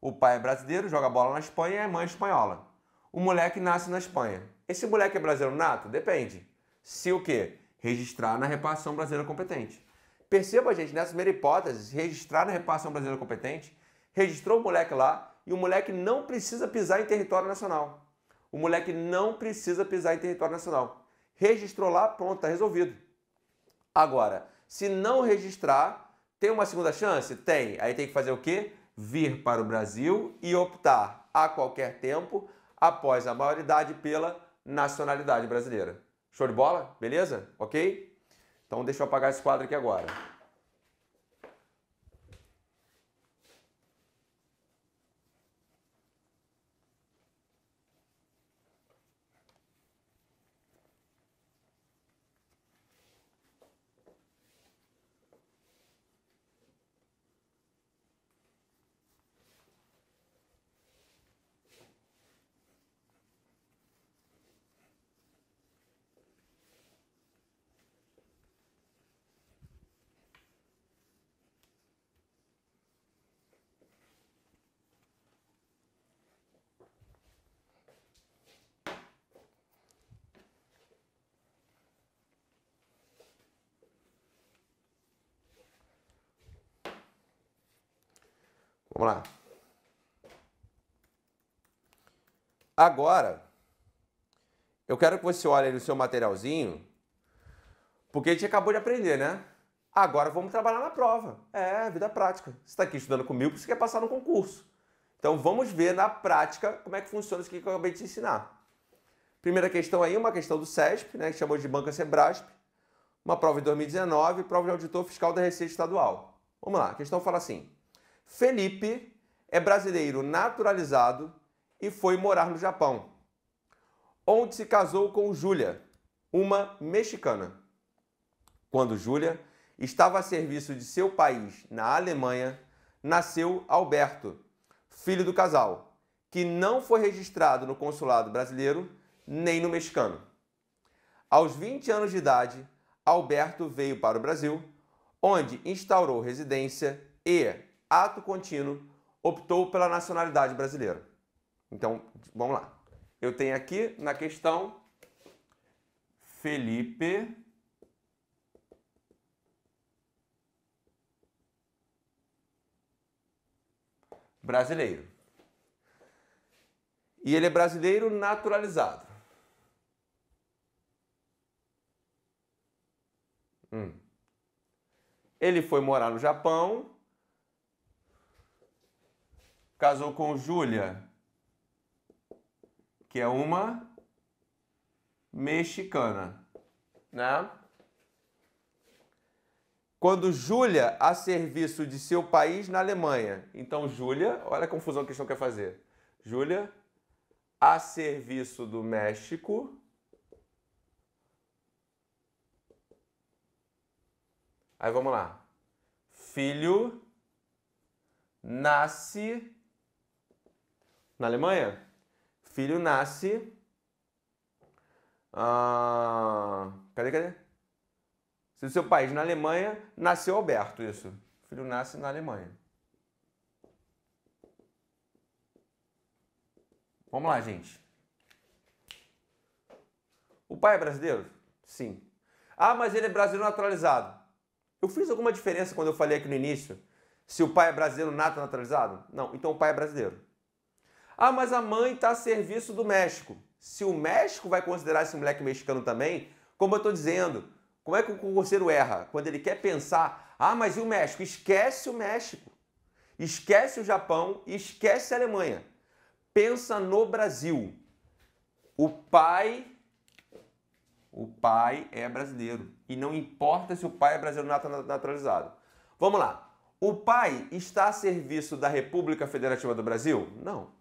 O pai é brasileiro, joga bola na Espanha e a mãe é espanhola. O moleque nasce na Espanha. Esse moleque é brasileiro nato? Depende. Se o quê? Registrar na repartição brasileira competente. Perceba, gente, nessa primeira hipótese, registrar na repartição brasileira competente, registrou o moleque lá e o moleque não precisa pisar em território nacional. O moleque não precisa pisar em território nacional. Registrou lá, pronto, está resolvido. Agora, se não registrar, tem uma segunda chance? Tem. Aí tem que fazer o quê? vir para o Brasil e optar a qualquer tempo, após a maioridade, pela nacionalidade brasileira. Show de bola? Beleza? Ok? Então deixa eu apagar esse quadro aqui agora. Vamos lá. Agora, eu quero que você olhe no seu materialzinho, porque a gente acabou de aprender, né? Agora vamos trabalhar na prova. É, vida prática. Você está aqui estudando comigo porque você quer passar no concurso. Então vamos ver na prática como é que funciona isso que eu acabei de te ensinar. Primeira questão aí, uma questão do CESP, né, que chamou de Banca Sebrasp, uma prova de 2019, prova de auditor fiscal da Receita Estadual. Vamos lá, a questão fala assim: Felipe é brasileiro naturalizado e foi morar no Japão, onde se casou com Júlia, uma mexicana. Quando Júlia estava a serviço de seu país na Alemanha, nasceu Alberto, filho do casal, que não foi registrado no consulado brasileiro nem no mexicano. Aos 20 anos de idade, Alberto veio para o Brasil, onde instaurou residência e, ato contínuo, optou pela nacionalidade brasileira. Então, vamos lá. Eu tenho aqui na questão Felipe brasileiro. E ele é brasileiro naturalizado. Hum. Ele foi morar no Japão, casou com Júlia, que é uma mexicana, né? Quando Júlia a serviço de seu país na Alemanha. Então Júlia, olha a confusão que a questão quer fazer. Júlia a serviço do México Aí vamos lá. Filho nasce na Alemanha? Filho nasce. Ah, cadê, cadê? Se o seu país na Alemanha, nasceu Alberto, isso. Filho nasce na Alemanha. Vamos lá, gente. O pai é brasileiro? Sim. Ah, mas ele é brasileiro naturalizado. Eu fiz alguma diferença quando eu falei aqui no início? Se o pai é brasileiro nato naturalizado? Não, então o pai é brasileiro. Ah, mas a mãe está a serviço do México. Se o México vai considerar esse moleque mexicano também, como eu estou dizendo, como é que o concurseiro erra? Quando ele quer pensar, ah, mas e o México? Esquece o México. Esquece o Japão, esquece a Alemanha. Pensa no Brasil. O pai o pai é brasileiro. E não importa se o pai é brasileiro naturalizado. Vamos lá. O pai está a serviço da República Federativa do Brasil? Não.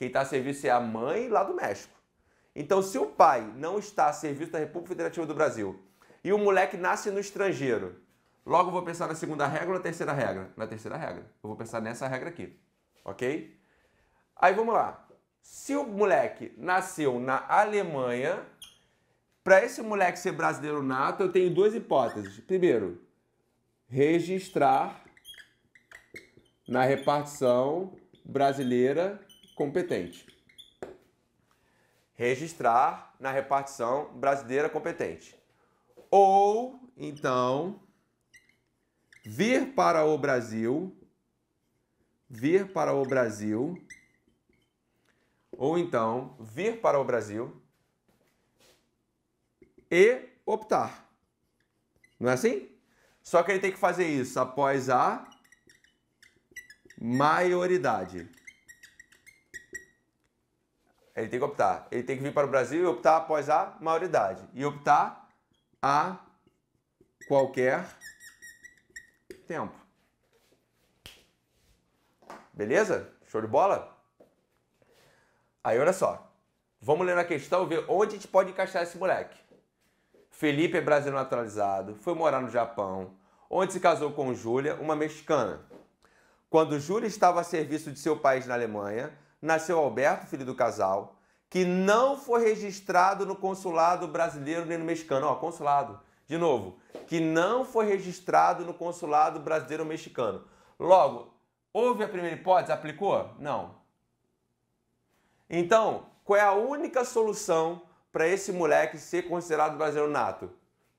Quem está a serviço é a mãe lá do México. Então, se o pai não está a serviço da República Federativa do Brasil e o moleque nasce no estrangeiro, logo vou pensar na segunda regra ou na terceira regra? Na terceira regra. Eu vou pensar nessa regra aqui. Ok? Aí vamos lá. Se o moleque nasceu na Alemanha, para esse moleque ser brasileiro nato, eu tenho duas hipóteses. Primeiro, registrar na repartição brasileira competente. Registrar na repartição brasileira competente. Ou, então, vir para o Brasil, vir para o Brasil, ou então vir para o Brasil e optar. Não é assim? Só que ele tem que fazer isso após a maioridade. Ele tem que optar. Ele tem que vir para o Brasil e optar após a maioridade. E optar a qualquer tempo. Beleza? Show de bola? Aí olha só. Vamos ler a questão ver onde a gente pode encaixar esse moleque. Felipe é brasileiro naturalizado, foi morar no Japão, onde se casou com Júlia, uma mexicana. Quando Júlia estava a serviço de seu país na Alemanha, nasceu Alberto, filho do casal, que não foi registrado no consulado brasileiro nem no mexicano. Ó, consulado. De novo, que não foi registrado no consulado brasileiro mexicano. Logo, houve a primeira hipótese? Aplicou? Não. Então, qual é a única solução para esse moleque ser considerado brasileiro nato?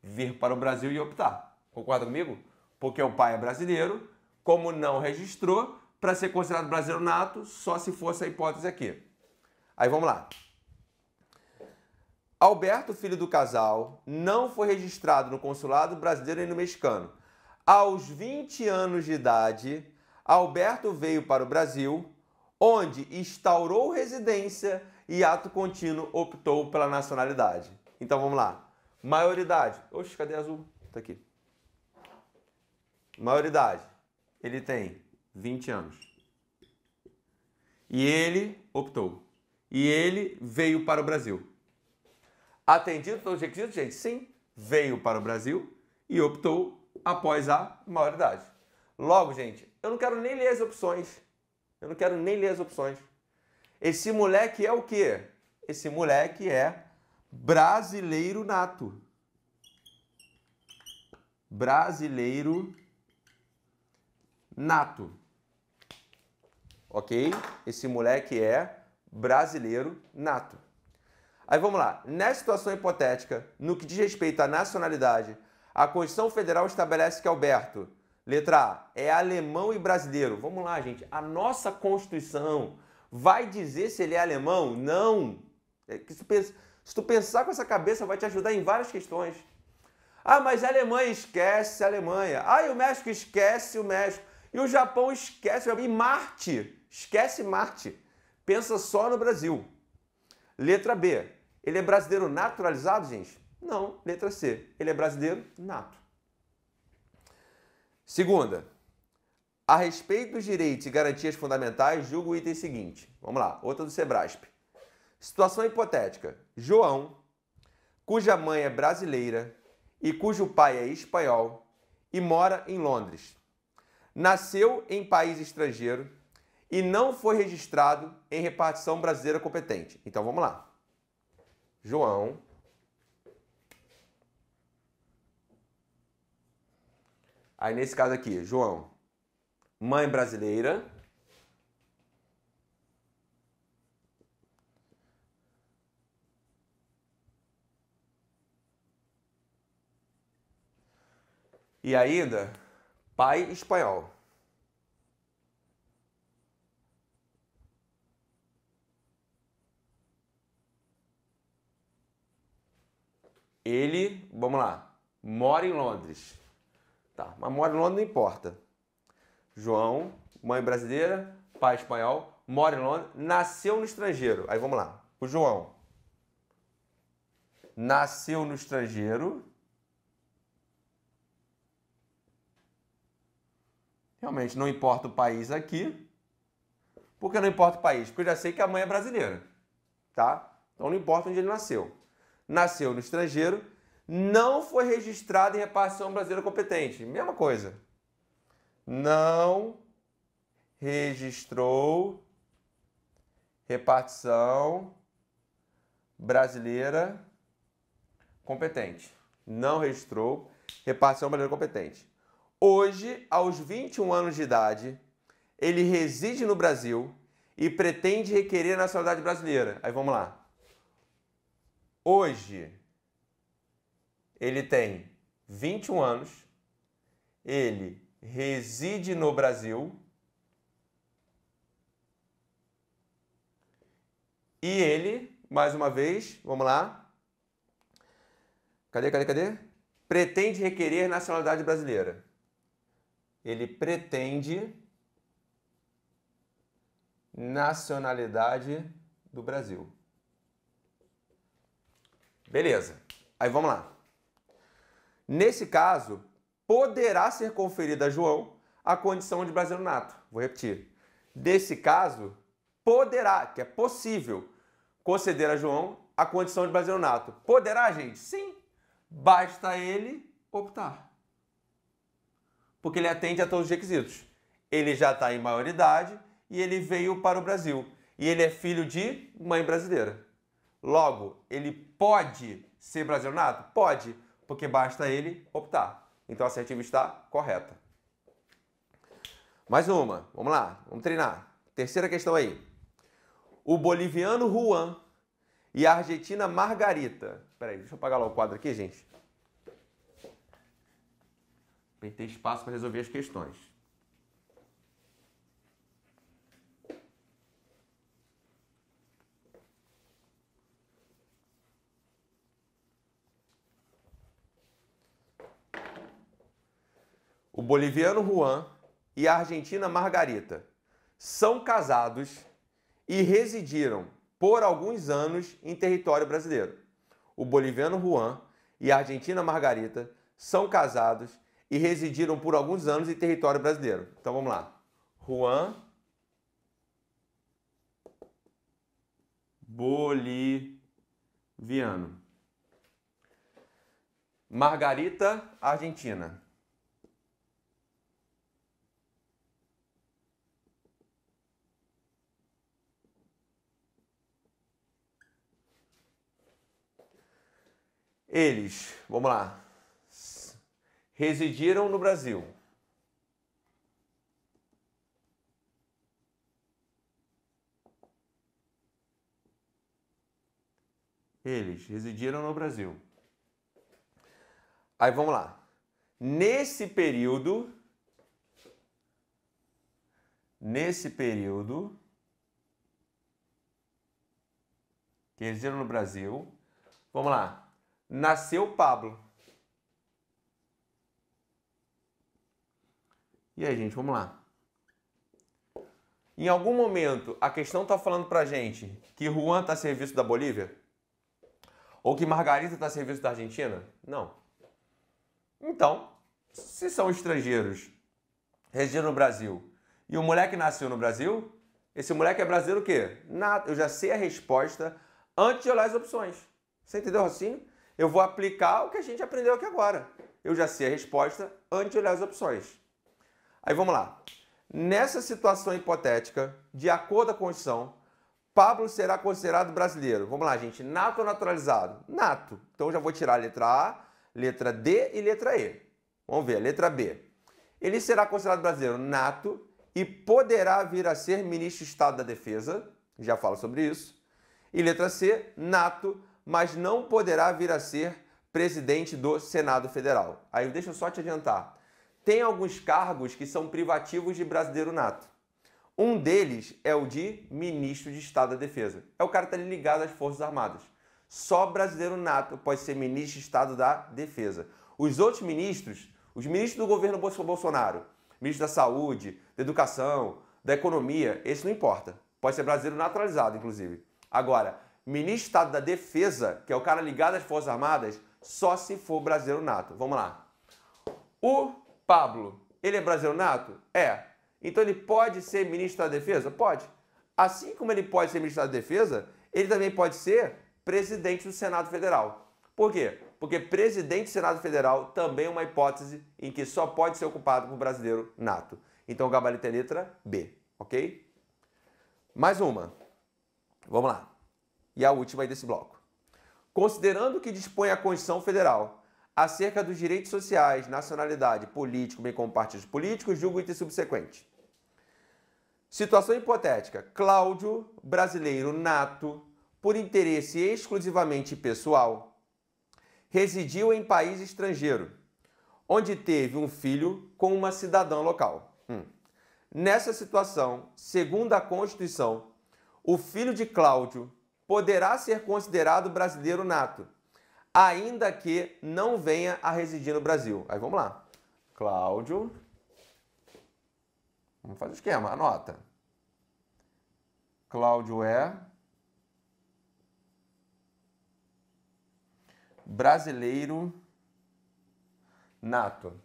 Vir para o Brasil e optar. Concorda comigo? Porque o pai é brasileiro, como não registrou, para ser considerado brasileiro nato, só se fosse a hipótese aqui. Aí vamos lá. Alberto, filho do casal, não foi registrado no consulado brasileiro e no mexicano. Aos 20 anos de idade, Alberto veio para o Brasil, onde instaurou residência e ato contínuo optou pela nacionalidade. Então vamos lá. Maioridade. Oxe, cadê azul? Tá aqui. Maioridade. Ele tem 20 anos. E ele optou. E ele veio para o Brasil. Atendido todos os requisitos, gente? Sim. Veio para o Brasil e optou após a maioridade. Logo, gente, eu não quero nem ler as opções. Eu não quero nem ler as opções. Esse moleque é o quê? Esse moleque é brasileiro nato. Brasileiro nato. Ok? Esse moleque é brasileiro nato. Aí vamos lá. Nessa situação hipotética, no que diz respeito à nacionalidade, a Constituição Federal estabelece que Alberto, letra A, é alemão e brasileiro. Vamos lá, gente. A nossa Constituição vai dizer se ele é alemão? Não. É se tu pensar com essa cabeça, vai te ajudar em várias questões. Ah, mas a Alemanha esquece a Alemanha. Ah, e o México esquece o México. E o Japão esquece. E Marte, esquece Marte. Pensa só no Brasil. Letra B. Ele é brasileiro naturalizado, gente? Não. Letra C. Ele é brasileiro nato. Segunda. A respeito dos direitos e garantias fundamentais, julgo o item seguinte. Vamos lá. Outra do Sebrasp. Situação hipotética. João, cuja mãe é brasileira e cujo pai é espanhol e mora em Londres. Nasceu em país estrangeiro e não foi registrado em repartição brasileira competente. Então vamos lá. João. Aí nesse caso aqui, João, mãe brasileira. E ainda, pai espanhol. Ele, vamos lá, mora em Londres. Tá, mas mora em Londres não importa. João, mãe brasileira, pai espanhol, mora em Londres, nasceu no estrangeiro. Aí vamos lá. O João nasceu no estrangeiro. Realmente não importa o país aqui. Por que não importa o país? Porque eu já sei que a mãe é brasileira. Tá? Então não importa onde ele nasceu nasceu no estrangeiro, não foi registrado em repartição brasileira competente. Mesma coisa. Não registrou repartição brasileira competente. Não registrou repartição brasileira competente. Hoje, aos 21 anos de idade, ele reside no Brasil e pretende requerer a nacionalidade brasileira. Aí vamos lá. Hoje, ele tem 21 anos, ele reside no Brasil e ele, mais uma vez, vamos lá. Cadê, cadê, cadê? Pretende requerer nacionalidade brasileira. Ele pretende nacionalidade do Brasil. Beleza. Aí vamos lá. Nesse caso, poderá ser conferida a João a condição de brasileiro nato. Vou repetir. Nesse caso, poderá, que é possível, conceder a João a condição de brasileiro nato. Poderá, gente? Sim. Basta ele optar. Porque ele atende a todos os requisitos. Ele já está em maioridade e ele veio para o Brasil. E ele é filho de mãe brasileira. Logo, ele pode ser brasileiro? Pode, porque basta ele optar. Então a assertiva está correta. Mais uma, vamos lá, vamos treinar. Terceira questão aí. O boliviano Juan e a argentina Margarita. Peraí, deixa eu apagar lá o quadro aqui, gente. Ter espaço para resolver as questões. Boliviano Juan e a argentina Margarita são casados e residiram por alguns anos em território brasileiro. O boliviano Juan e a argentina Margarita são casados e residiram por alguns anos em território brasileiro. Então vamos lá. Juan boliviano. Margarita, Argentina. Eles, vamos lá, residiram no Brasil. Eles residiram no Brasil. Aí vamos lá. Nesse período, nesse período que residiram no Brasil, vamos lá. Nasceu Pablo. E aí, gente, vamos lá. Em algum momento, a questão está falando para gente que Juan está a serviço da Bolívia? Ou que Margarita está a serviço da Argentina? Não. Então, se são estrangeiros residindo no Brasil e o moleque nasceu no Brasil, esse moleque é brasileiro o quê? Nada. Eu já sei a resposta antes de olhar as opções. Você entendeu, Rocinho? Eu vou aplicar o que a gente aprendeu aqui agora. Eu já sei a resposta antes de olhar as opções. Aí vamos lá. Nessa situação hipotética, de acordo com a Constituição, Pablo será considerado brasileiro. Vamos lá, gente. Nato ou naturalizado? Nato. Então já vou tirar a letra A, letra D e letra E. Vamos ver, letra B. Ele será considerado brasileiro nato e poderá vir a ser ministro de Estado da Defesa. Já falo sobre isso. E letra C, nato, mas não poderá vir a ser presidente do Senado Federal. Aí deixa eu só te adiantar. Tem alguns cargos que são privativos de brasileiro nato. Um deles é o de ministro de Estado da Defesa. É o cara que está ligado às Forças Armadas. Só brasileiro nato pode ser ministro de Estado da Defesa. Os outros ministros, os ministros do governo Bolsonaro, ministro da Saúde, da Educação, da Economia, esse não importa. Pode ser brasileiro naturalizado, inclusive. Agora, ministro Estado da Defesa, que é o cara ligado às Forças Armadas, só se for brasileiro nato. Vamos lá. O Pablo, ele é brasileiro nato? É. Então ele pode ser ministro da Defesa? Pode. Assim como ele pode ser ministro da Defesa, ele também pode ser presidente do Senado Federal. Por quê? Porque presidente do Senado Federal também é uma hipótese em que só pode ser ocupado por brasileiro nato. Então o gabarito é letra B, ok? Mais uma. Vamos lá. E a última desse bloco. Considerando que dispõe a Constituição Federal acerca dos direitos sociais, nacionalidade, político, bem como partidos políticos, julgo item subsequente. Situação hipotética. Cláudio, brasileiro nato, por interesse exclusivamente pessoal, residiu em país estrangeiro, onde teve um filho com uma cidadã local. Hum. Nessa situação, segundo a Constituição, o filho de Cláudio poderá ser considerado brasileiro nato, ainda que não venha a residir no Brasil. Aí vamos lá. Cláudio. Vamos fazer o esquema, anota. Cláudio é brasileiro nato.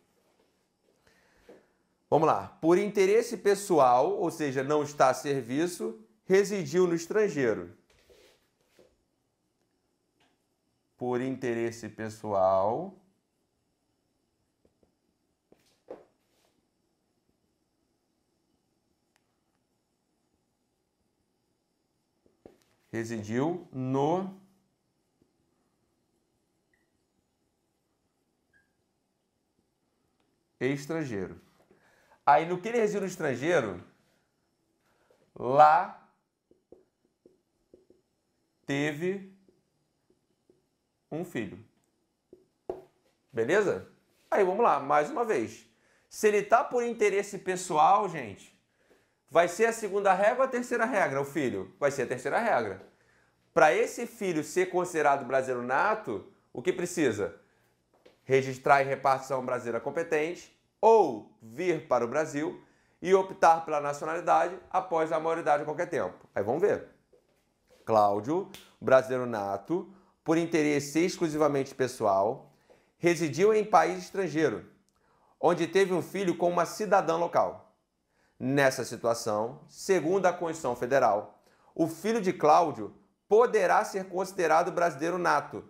Vamos lá. Por interesse pessoal, ou seja, não está a serviço, residiu no estrangeiro. Por interesse pessoal. Residiu no estrangeiro. Aí no que ele reside no estrangeiro, lá teve um filho. Beleza? Aí vamos lá, mais uma vez. Se ele tá por interesse pessoal, gente, vai ser a segunda regra ou a terceira regra? O filho vai ser a terceira regra. Para esse filho ser considerado brasileiro nato, o que precisa? registrar em repartição brasileira competente ou vir para o Brasil e optar pela nacionalidade após a maioridade a qualquer tempo. Aí vamos ver. Cláudio, brasileiro nato, por interesse exclusivamente pessoal, residiu em país estrangeiro, onde teve um filho com uma cidadã local. Nessa situação, segundo a Constituição Federal, o filho de Cláudio poderá ser considerado brasileiro nato,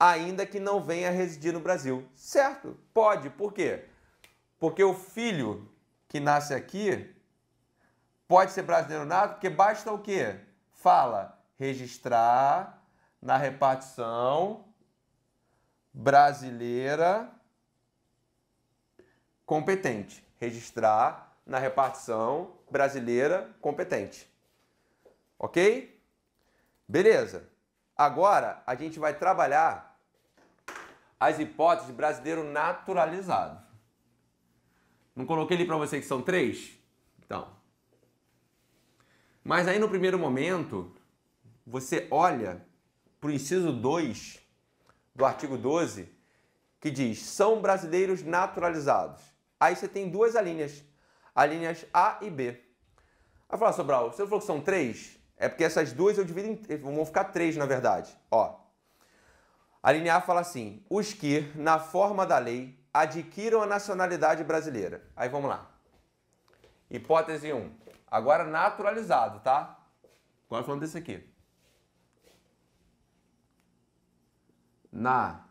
ainda que não venha residir no Brasil. Certo? Pode. Por quê? Porque o filho que nasce aqui pode ser brasileiro nato, porque basta o quê? Fala registrar na repartição brasileira competente. Registrar na repartição brasileira competente. Ok? Beleza. Agora a gente vai trabalhar as hipóteses de brasileiro naturalizado. Não coloquei ali para você que são três? Então. Mas aí no primeiro momento, você olha para o inciso 2 do artigo 12, que diz: são brasileiros naturalizados. Aí você tem duas alíneas, alíneas A e B. Aí fala, Sobral, você falou que são três? É porque essas duas eu divido em. vão ficar três, na verdade. Ó. A linha A fala assim: os que, na forma da lei, adquiram a nacionalidade brasileira. Aí vamos lá. Hipótese 1. Agora naturalizado, tá? Agora falando desse aqui. Na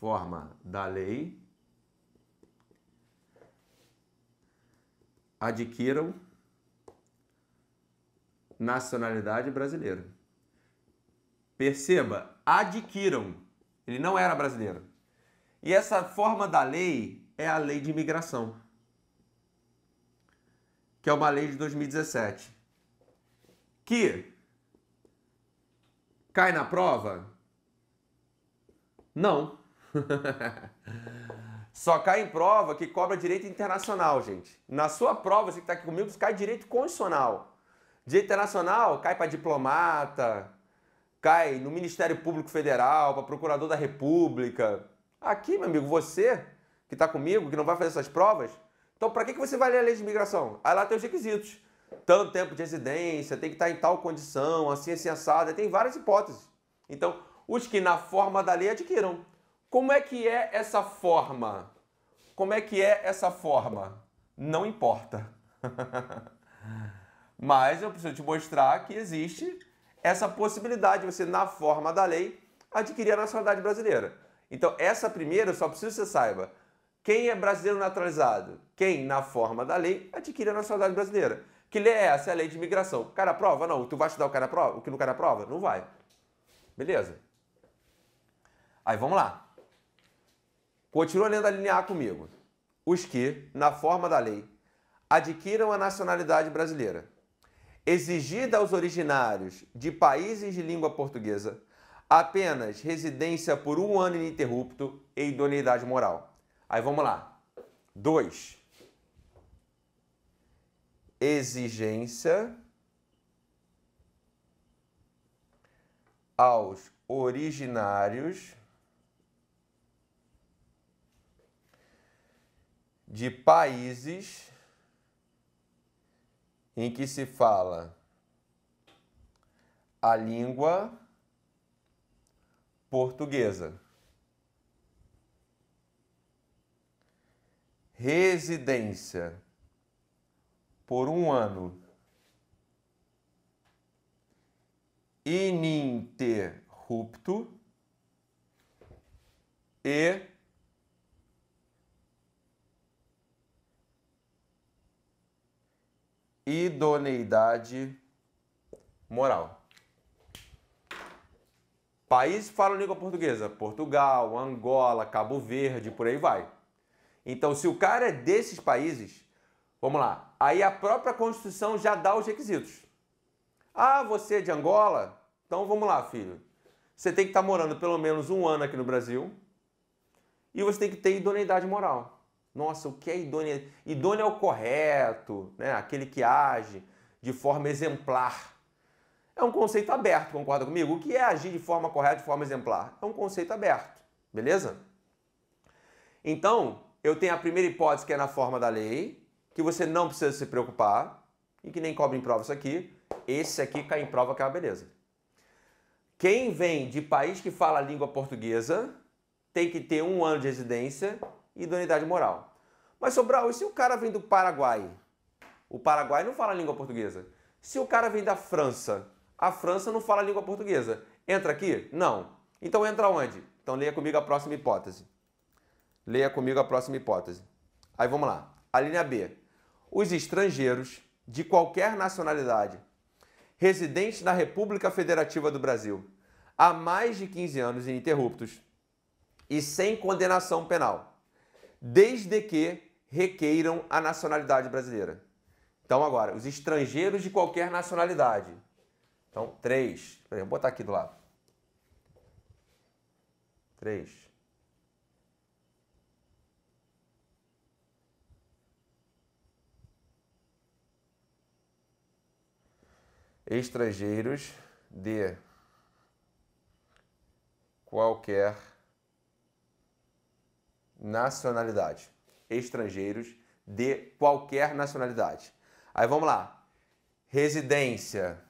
forma da lei, adquiram nacionalidade brasileira. Perceba, adquiram. Ele não era brasileiro. E essa forma da lei é a lei de imigração, que é uma lei de 2017, que cai na prova? Não. Só cai em prova que cobra direito internacional, gente. Na sua prova, você que está aqui comigo, cai direito constitucional. Direito internacional cai para diplomata, cai no Ministério Público Federal, para procurador da República. Aqui, meu amigo, você que está comigo, que não vai fazer essas provas, então para que, que você vai ler a lei de imigração? Aí lá tem os requisitos. Tanto tempo de residência, tem que estar tá em tal condição, assim, assim, assada, tem várias hipóteses. Então, os que na forma da lei adquiram. Como é que é essa forma? Como é que é essa forma? Não importa. Mas eu preciso te mostrar que existe essa possibilidade de você, na forma da lei, adquirir a nacionalidade brasileira. Então, essa primeira, só preciso que você saiba. Quem é brasileiro naturalizado? Quem, na forma da lei, adquire a nacionalidade brasileira. Que lei é essa? É a lei de imigração. O cara prova? Não. Tu vai estudar o cara prova? O que no cara prova? Não vai. Beleza? Aí vamos lá. Continua lendo a linha A comigo. Os que, na forma da lei, adquiram a nacionalidade brasileira exigida aos originários de países de língua portuguesa apenas residência por um ano ininterrupto e idoneidade moral. Aí vamos lá. 2. Exigência aos originários de países em que se fala a língua portuguesa. Residência por um ano ininterrupto e idoneidade moral. Países falam língua portuguesa: Portugal, Angola, Cabo Verde, por aí vai. Então, se o cara é desses países, vamos lá, aí a própria Constituição já dá os requisitos. Ah, você é de Angola? Então vamos lá, filho. Você tem que estar morando pelo menos um ano aqui no Brasil e você tem que ter idoneidade moral. Nossa, o que é idôneo? Idôneo é o correto, né? aquele que age de forma exemplar. É um conceito aberto, concorda comigo? O que é agir de forma correta, de forma exemplar? É um conceito aberto, beleza? Então, eu tenho a primeira hipótese que é na forma da lei, que você não precisa se preocupar, e que nem cobra em prova isso aqui. Esse aqui cai em prova que é uma beleza. Quem vem de país que fala a língua portuguesa tem que ter um ano de residência e idoneidade moral. Mas, Sobral, e se o cara vem do Paraguai? O Paraguai não fala língua portuguesa. Se o cara vem da França, a França não fala língua portuguesa. Entra aqui? Não. Então entra onde? Então leia comigo a próxima hipótese. Leia comigo a próxima hipótese. Aí vamos lá. A linha B. Os estrangeiros de qualquer nacionalidade residentes na República Federativa do Brasil há mais de 15 anos ininterruptos e sem condenação penal, desde que requeiram a nacionalidade brasileira. Então, agora, os estrangeiros de qualquer nacionalidade. Então, três. Vou botar aqui do lado. Três. estrangeiros de qualquer nacionalidade. Estrangeiros de qualquer nacionalidade. Aí vamos lá. Residência.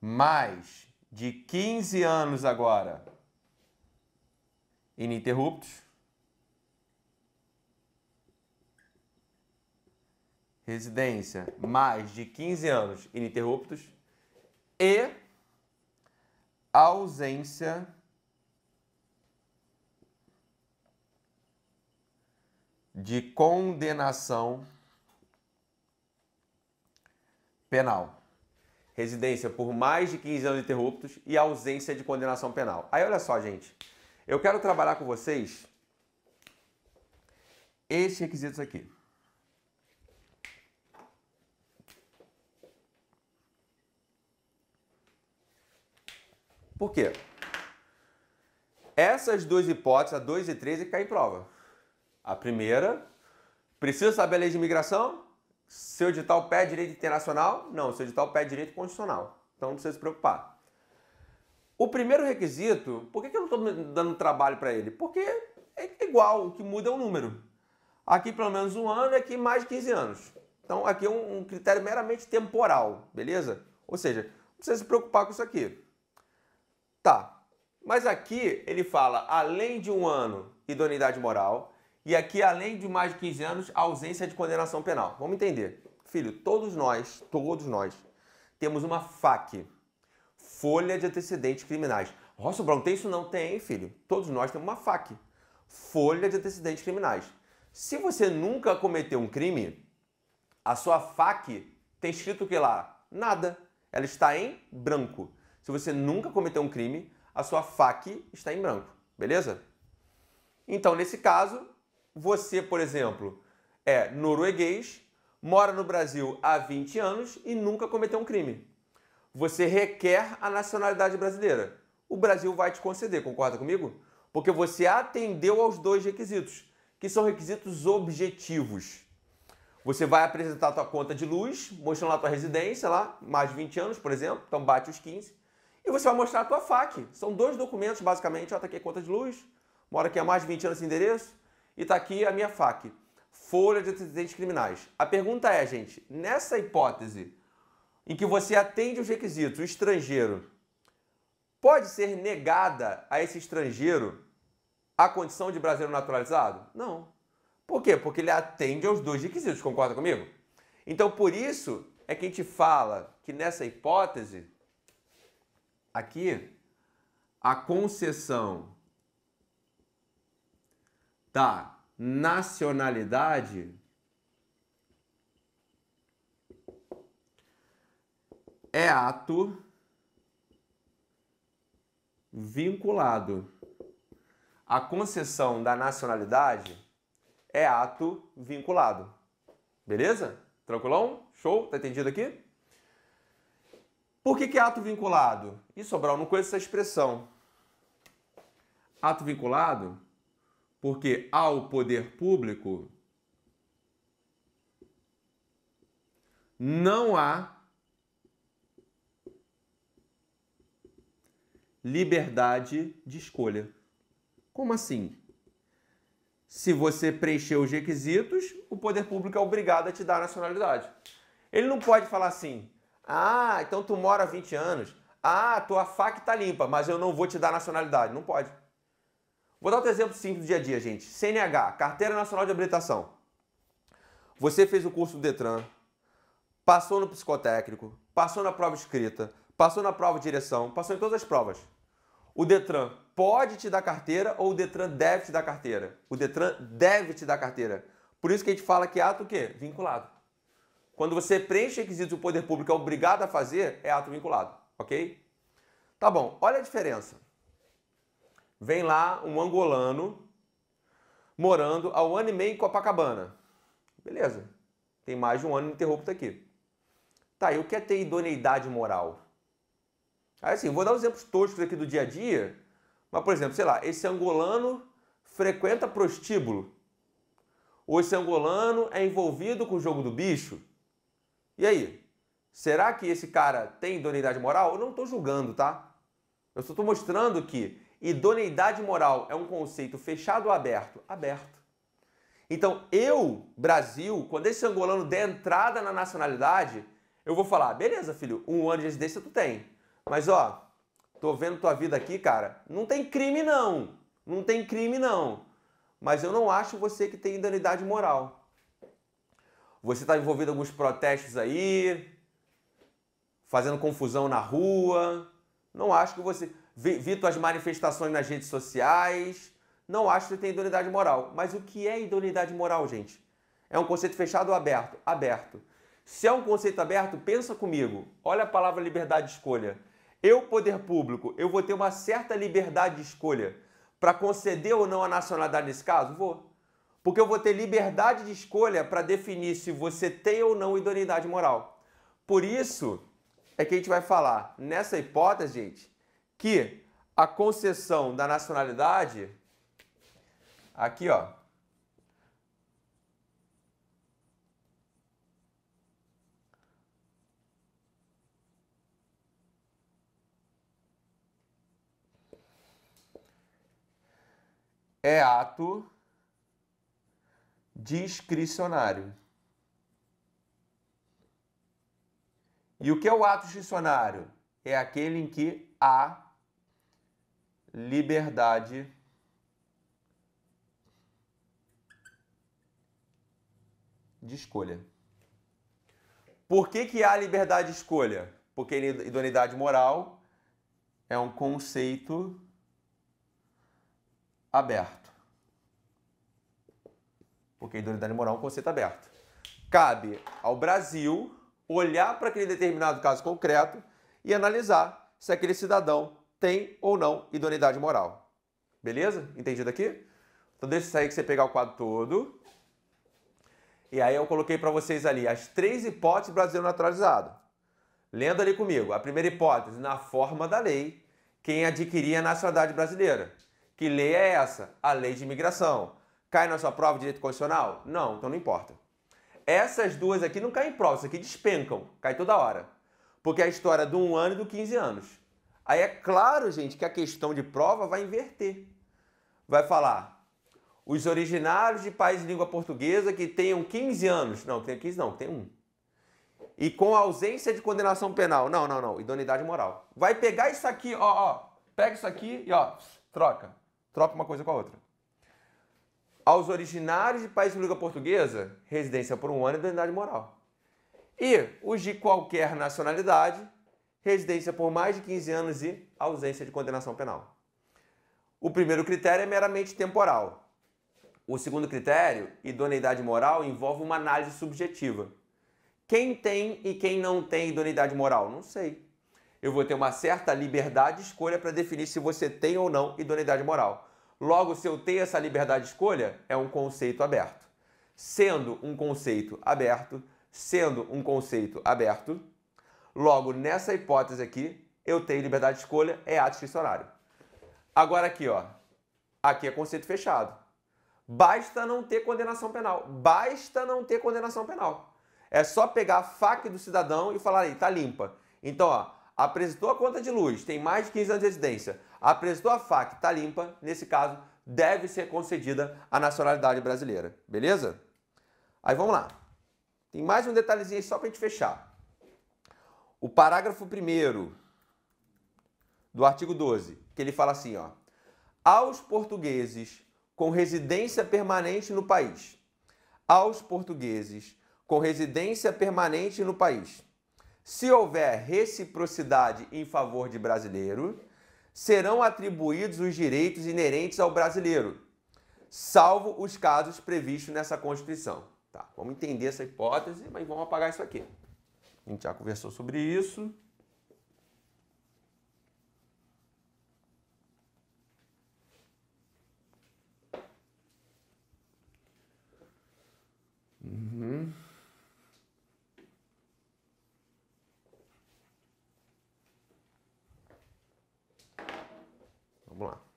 Mais de 15 anos agora ininterruptos. residência mais de 15 anos ininterruptos e ausência de condenação penal. Residência por mais de 15 anos ininterruptos e ausência de condenação penal. Aí olha só, gente. Eu quero trabalhar com vocês esses requisitos aqui. Por quê? Essas duas hipóteses, a 2 e 3, é caem em prova. A primeira, precisa saber a lei de imigração? Seu edital pede direito internacional? Não, seu edital pede direito constitucional. Então não precisa se preocupar. O primeiro requisito, por que, eu não estou dando trabalho para ele? Porque é igual, o que muda é o número. Aqui pelo menos um ano, aqui mais de 15 anos. Então aqui é um critério meramente temporal, beleza? Ou seja, não precisa se preocupar com isso aqui. Tá. Mas aqui ele fala, além de um ano, idoneidade moral, e aqui, além de mais de 15 anos, ausência de condenação penal. Vamos entender. Filho, todos nós, todos nós, temos uma FAQ, Folha de Antecedentes Criminais. Nossa, Brown, tem isso não? Tem, filho. Todos nós temos uma FAQ, Folha de Antecedentes Criminais. Se você nunca cometeu um crime, a sua FAQ tem escrito o que lá? Nada. Ela está em branco. Se você nunca cometeu um crime, a sua FAQ está em branco, beleza? Então, nesse caso, você, por exemplo, é norueguês, mora no Brasil há 20 anos e nunca cometeu um crime. Você requer a nacionalidade brasileira. O Brasil vai te conceder, concorda comigo? Porque você atendeu aos dois requisitos, que são requisitos objetivos. Você vai apresentar a tua conta de luz, mostrando lá a tua residência, lá, mais de 20 anos, por exemplo, então bate os 15 e você vai mostrar a tua FAQ. São dois documentos, basicamente. Ó, tá aqui a conta de luz, mora aqui há mais de 20 anos esse endereço, e tá aqui a minha FAQ. Folha de antecedentes criminais. A pergunta é, gente, nessa hipótese em que você atende os requisitos, o estrangeiro, pode ser negada a esse estrangeiro a condição de brasileiro naturalizado? Não. Por quê? Porque ele atende aos dois requisitos, concorda comigo? Então, por isso é que a gente fala que nessa hipótese aqui a concessão da nacionalidade é ato vinculado. A concessão da nacionalidade é ato vinculado. Beleza? Tranquilão? Show? Tá entendido aqui? Por que, que é ato vinculado? E Sobral não conhece essa expressão. Ato vinculado porque ao poder público não há liberdade de escolha. Como assim? Se você preencher os requisitos, o poder público é obrigado a te dar a nacionalidade. Ele não pode falar assim: ah, então tu mora há 20 anos, ah, tua faca está limpa, mas eu não vou te dar nacionalidade. Não pode. Vou dar outro exemplo simples do dia a dia, gente. CNH, Carteira Nacional de Habilitação. Você fez o curso do Detran, passou no psicotécnico, passou na prova escrita, passou na prova de direção, passou em todas as provas. O Detran pode te dar carteira ou o Detran deve te dar carteira? O Detran deve te dar carteira. Por isso que a gente fala que ato o quê? Vinculado. Quando você preenche requisitos o poder público é obrigado a fazer, é ato vinculado, ok? Tá bom, olha a diferença. Vem lá um angolano morando há um ano e meio em Copacabana. Beleza, tem mais de um ano ininterrupto aqui. Tá, e o que é ter idoneidade moral? Aí assim, vou dar exemplos toscos aqui do dia a dia, mas por exemplo, sei lá, esse angolano frequenta prostíbulo. Ou esse angolano é envolvido com o jogo do bicho. E aí? Será que esse cara tem idoneidade moral? Eu não estou julgando, tá? Eu só estou mostrando que idoneidade moral é um conceito fechado ou aberto? Aberto. Então, eu, Brasil, quando esse angolano der entrada na nacionalidade, eu vou falar, beleza, filho, um ano de residência tu tem. Mas ó, tô vendo tua vida aqui, cara, não tem crime não. Não tem crime não. Mas eu não acho você que tem idoneidade moral. Você está envolvido em alguns protestos aí, fazendo confusão na rua. Não acho que você. Vi, tuas manifestações nas redes sociais. Não acho que você tem idoneidade moral. Mas o que é idoneidade moral, gente? É um conceito fechado ou aberto? Aberto. Se é um conceito aberto, pensa comigo. Olha a palavra liberdade de escolha. Eu, poder público, eu vou ter uma certa liberdade de escolha para conceder ou não a nacionalidade nesse caso? Vou. Porque eu vou ter liberdade de escolha para definir se você tem ou não idoneidade moral. Por isso é que a gente vai falar, nessa hipótese, gente, que a concessão da nacionalidade, aqui ó, é ato discricionário. E o que é o ato discricionário? É aquele em que há liberdade de escolha. Por que, que há liberdade de escolha? Porque idoneidade moral é um conceito aberto. Porque a idoneidade moral é um conceito aberto. Cabe ao Brasil olhar para aquele determinado caso concreto e analisar se aquele cidadão tem ou não idoneidade moral. Beleza? Entendido aqui? Então deixa isso aí que você pegar o quadro todo. E aí eu coloquei para vocês ali as três hipóteses brasileiro naturalizado. Lendo ali comigo. A primeira hipótese, na forma da lei, quem adquiria a nacionalidade brasileira. Que lei é essa? A lei de imigração. Cai na sua prova de direito constitucional? Não, então não importa. Essas duas aqui não caem em prova, isso aqui despencam, cai toda hora. Porque é a história do 1 ano e do 15 anos. Aí é claro, gente, que a questão de prova vai inverter. Vai falar os originários de país de língua portuguesa que tenham 15 anos. Não, tem 15 não, tem um. E com ausência de condenação penal. Não, não, não, idoneidade moral. Vai pegar isso aqui, ó, ó. Pega isso aqui e ó, troca. Troca uma coisa com a outra. Aos originários de país de língua portuguesa, residência por um ano e idoneidade moral. E os de qualquer nacionalidade, residência por mais de 15 anos e ausência de condenação penal. O primeiro critério é meramente temporal. O segundo critério, idoneidade moral, envolve uma análise subjetiva. Quem tem e quem não tem idoneidade moral? Não sei eu vou ter uma certa liberdade de escolha para definir se você tem ou não idoneidade moral. Logo, se eu tenho essa liberdade de escolha, é um conceito aberto. Sendo um conceito aberto, sendo um conceito aberto, logo nessa hipótese aqui, eu tenho liberdade de escolha, é ato discricionário. Agora aqui, ó, aqui é conceito fechado. Basta não ter condenação penal. Basta não ter condenação penal. É só pegar a faca do cidadão e falar aí, tá limpa. Então, ó, apresentou a conta de luz, tem mais de 15 anos de residência, apresentou a FAC, está limpa, nesse caso, deve ser concedida a nacionalidade brasileira. Beleza? Aí vamos lá. Tem mais um detalhezinho aí só para a gente fechar. O parágrafo 1 do artigo 12, que ele fala assim, ó. Aos portugueses com residência permanente no país. Aos portugueses com residência permanente no país. Se houver reciprocidade em favor de brasileiro, serão atribuídos os direitos inerentes ao brasileiro, salvo os casos previstos nessa Constituição. Tá, vamos entender essa hipótese, mas vamos apagar isso aqui. A gente já conversou sobre isso. Uhum. Vamos lá.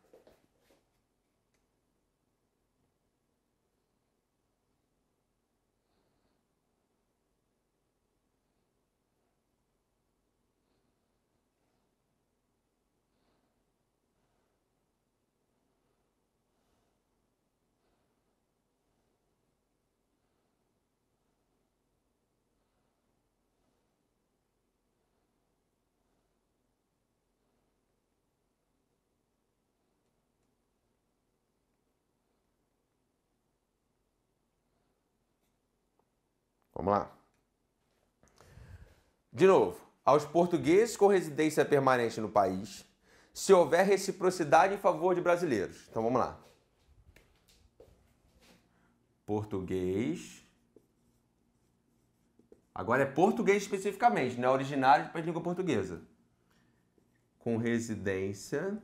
Vamos lá. De novo, aos portugueses com residência permanente no país, se houver reciprocidade em favor de brasileiros. Então vamos lá. Português. Agora é português especificamente, não é originário a língua portuguesa. Com residência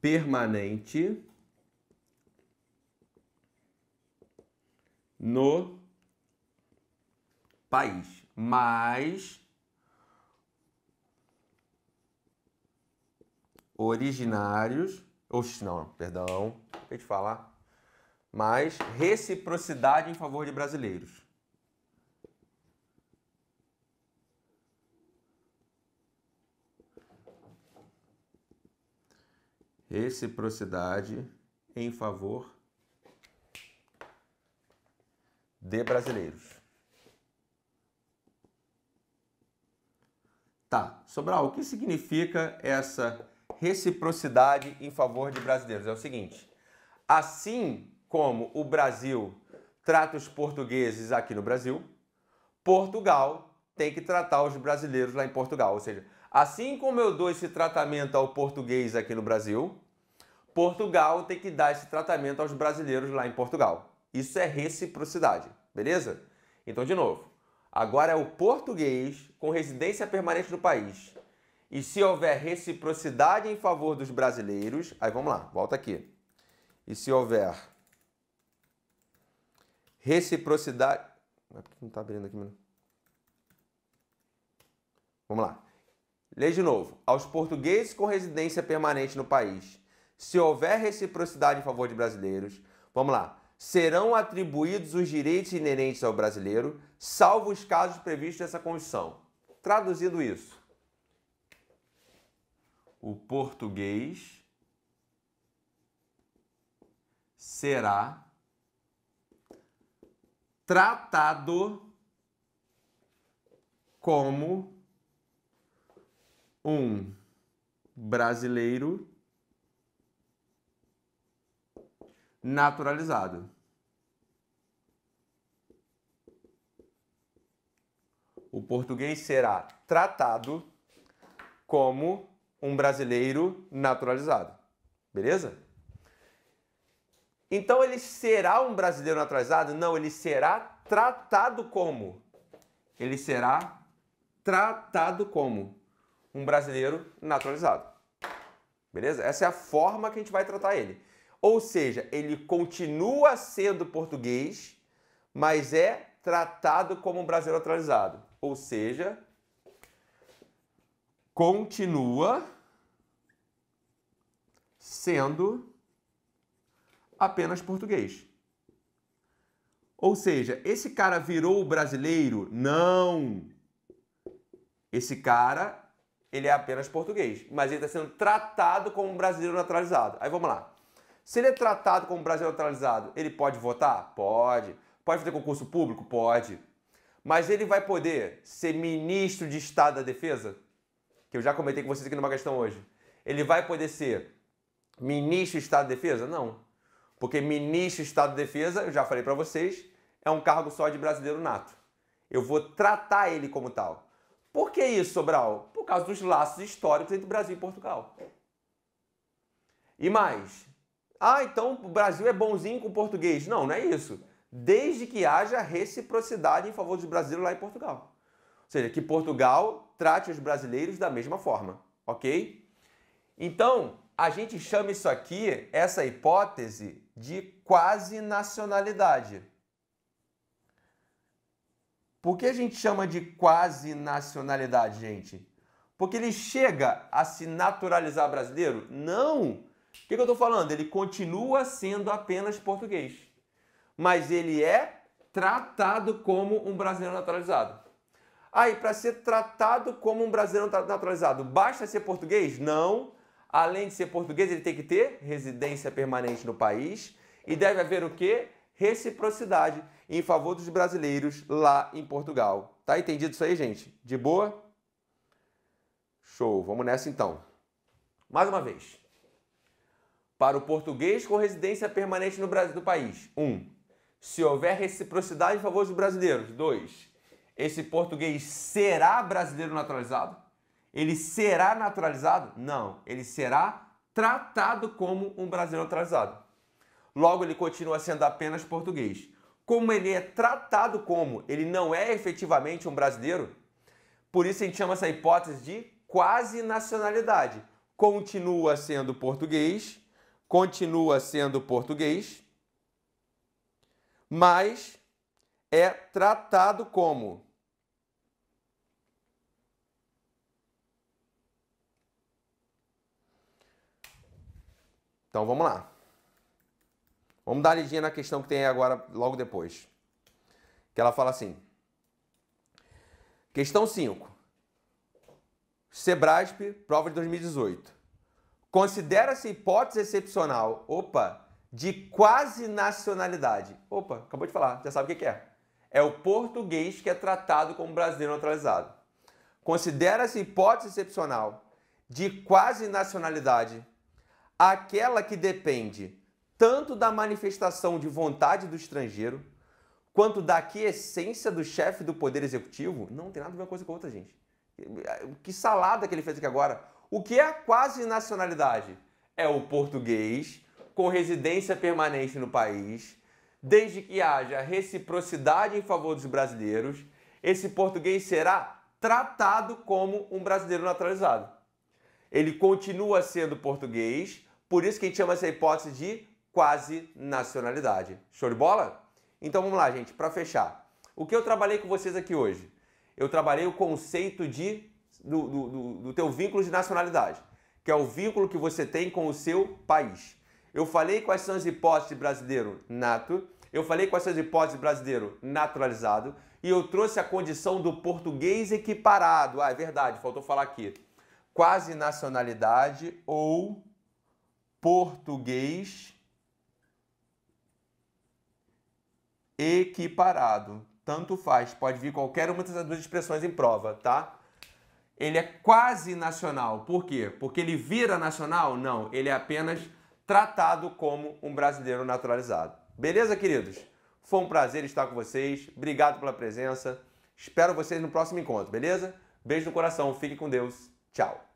permanente no país, mas originários, ou não, perdão, acabei de falar, mas reciprocidade em favor de brasileiros. Reciprocidade em favor de brasileiros. Tá, Sobral, o que significa essa reciprocidade em favor de brasileiros? É o seguinte: assim como o Brasil trata os portugueses aqui no Brasil, Portugal tem que tratar os brasileiros lá em Portugal. Ou seja, assim como eu dou esse tratamento ao português aqui no Brasil, Portugal tem que dar esse tratamento aos brasileiros lá em Portugal. Isso é reciprocidade, beleza? Então, de novo, agora é o português com residência permanente no país. E se houver reciprocidade em favor dos brasileiros, aí vamos lá, volta aqui. E se houver reciprocidade. Não está abrindo aqui, mano. Vamos lá. Lê de novo. Aos portugueses com residência permanente no país, se houver reciprocidade em favor de brasileiros, vamos lá serão atribuídos os direitos inerentes ao brasileiro, salvo os casos previstos nessa Constituição. Traduzindo isso, o português será tratado como um brasileiro naturalizado. O português será tratado como um brasileiro naturalizado. Beleza? Então ele será um brasileiro naturalizado? Não, ele será tratado como. Ele será tratado como um brasileiro naturalizado. Beleza? Essa é a forma que a gente vai tratar ele. Ou seja, ele continua sendo português, mas é tratado como um brasileiro naturalizado. Ou seja, continua sendo apenas português. Ou seja, esse cara virou brasileiro? Não, esse cara, ele é apenas português, mas ele está sendo tratado como um brasileiro naturalizado. Aí vamos lá. Se ele é tratado como brasileiro naturalizado, ele pode votar? Pode. Pode fazer concurso público? Pode. Mas ele vai poder ser ministro de Estado da Defesa? Que eu já comentei com vocês aqui numa questão hoje. Ele vai poder ser ministro de Estado da Defesa? Não. Porque ministro de Estado da Defesa, eu já falei para vocês, é um cargo só de brasileiro nato. Eu vou tratar ele como tal. Por que isso, Sobral? Por causa dos laços históricos entre Brasil e Portugal. E mais, ah, então o Brasil é bonzinho com o português. Não, não é isso. Desde que haja reciprocidade em favor dos brasileiros lá em Portugal. Ou seja, que Portugal trate os brasileiros da mesma forma, ok? Então, a gente chama isso aqui, essa hipótese, de quase nacionalidade. Por que a gente chama de quase nacionalidade, gente? Porque ele chega a se naturalizar brasileiro? Não! O que, que eu estou falando? Ele continua sendo apenas português, mas ele é tratado como um brasileiro naturalizado. Aí, para ser tratado como um brasileiro naturalizado, basta ser português? Não. Além de ser português, ele tem que ter residência permanente no país e deve haver o quê? Reciprocidade em favor dos brasileiros lá em Portugal. Tá entendido isso aí, gente? De boa? Show. Vamos nessa então. Mais uma vez para o português com residência permanente no Brasil do país. 1. Um, se houver reciprocidade em favor dos brasileiros. 2. Esse português será brasileiro naturalizado? Ele será naturalizado? Não, ele será tratado como um brasileiro naturalizado. Logo, ele continua sendo apenas português. Como ele é tratado como ele não é efetivamente um brasileiro, por isso a gente chama essa hipótese de quase nacionalidade. Continua sendo português, continua sendo português, mas é tratado como Então vamos lá. Vamos dar uma lidinha na questão que tem agora, logo depois. Que ela fala assim. Questão 5. Sebrasp, prova de 2018. Considera-se hipótese excepcional, opa, de quase nacionalidade. Opa, acabou de falar, já sabe o que é. É o português que é tratado como brasileiro naturalizado. Considera-se hipótese excepcional de quase nacionalidade aquela que depende tanto da manifestação de vontade do estrangeiro quanto da quiescência do chefe do poder executivo. Não tem nada a ver uma coisa com outra, gente. Que salada que ele fez aqui agora. O que é quase nacionalidade? É o português com residência permanente no país, desde que haja reciprocidade em favor dos brasileiros, esse português será tratado como um brasileiro naturalizado. Ele continua sendo português, por isso que a gente chama essa hipótese de quase nacionalidade. Show de bola? Então vamos lá, gente, para fechar. O que eu trabalhei com vocês aqui hoje? Eu trabalhei o conceito de do, do, do teu vínculo de nacionalidade, que é o vínculo que você tem com o seu país. Eu falei quais são as hipóteses de brasileiro nato, eu falei quais são as hipóteses de brasileiro naturalizado e eu trouxe a condição do português equiparado. Ah, é verdade, faltou falar aqui. Quase nacionalidade ou português equiparado. Tanto faz, pode vir qualquer uma dessas duas expressões em prova, tá? Ele é quase nacional. Por quê? Porque ele vira nacional? Não, ele é apenas tratado como um brasileiro naturalizado. Beleza, queridos? Foi um prazer estar com vocês. Obrigado pela presença. Espero vocês no próximo encontro, beleza? Beijo no coração. Fique com Deus. Tchau.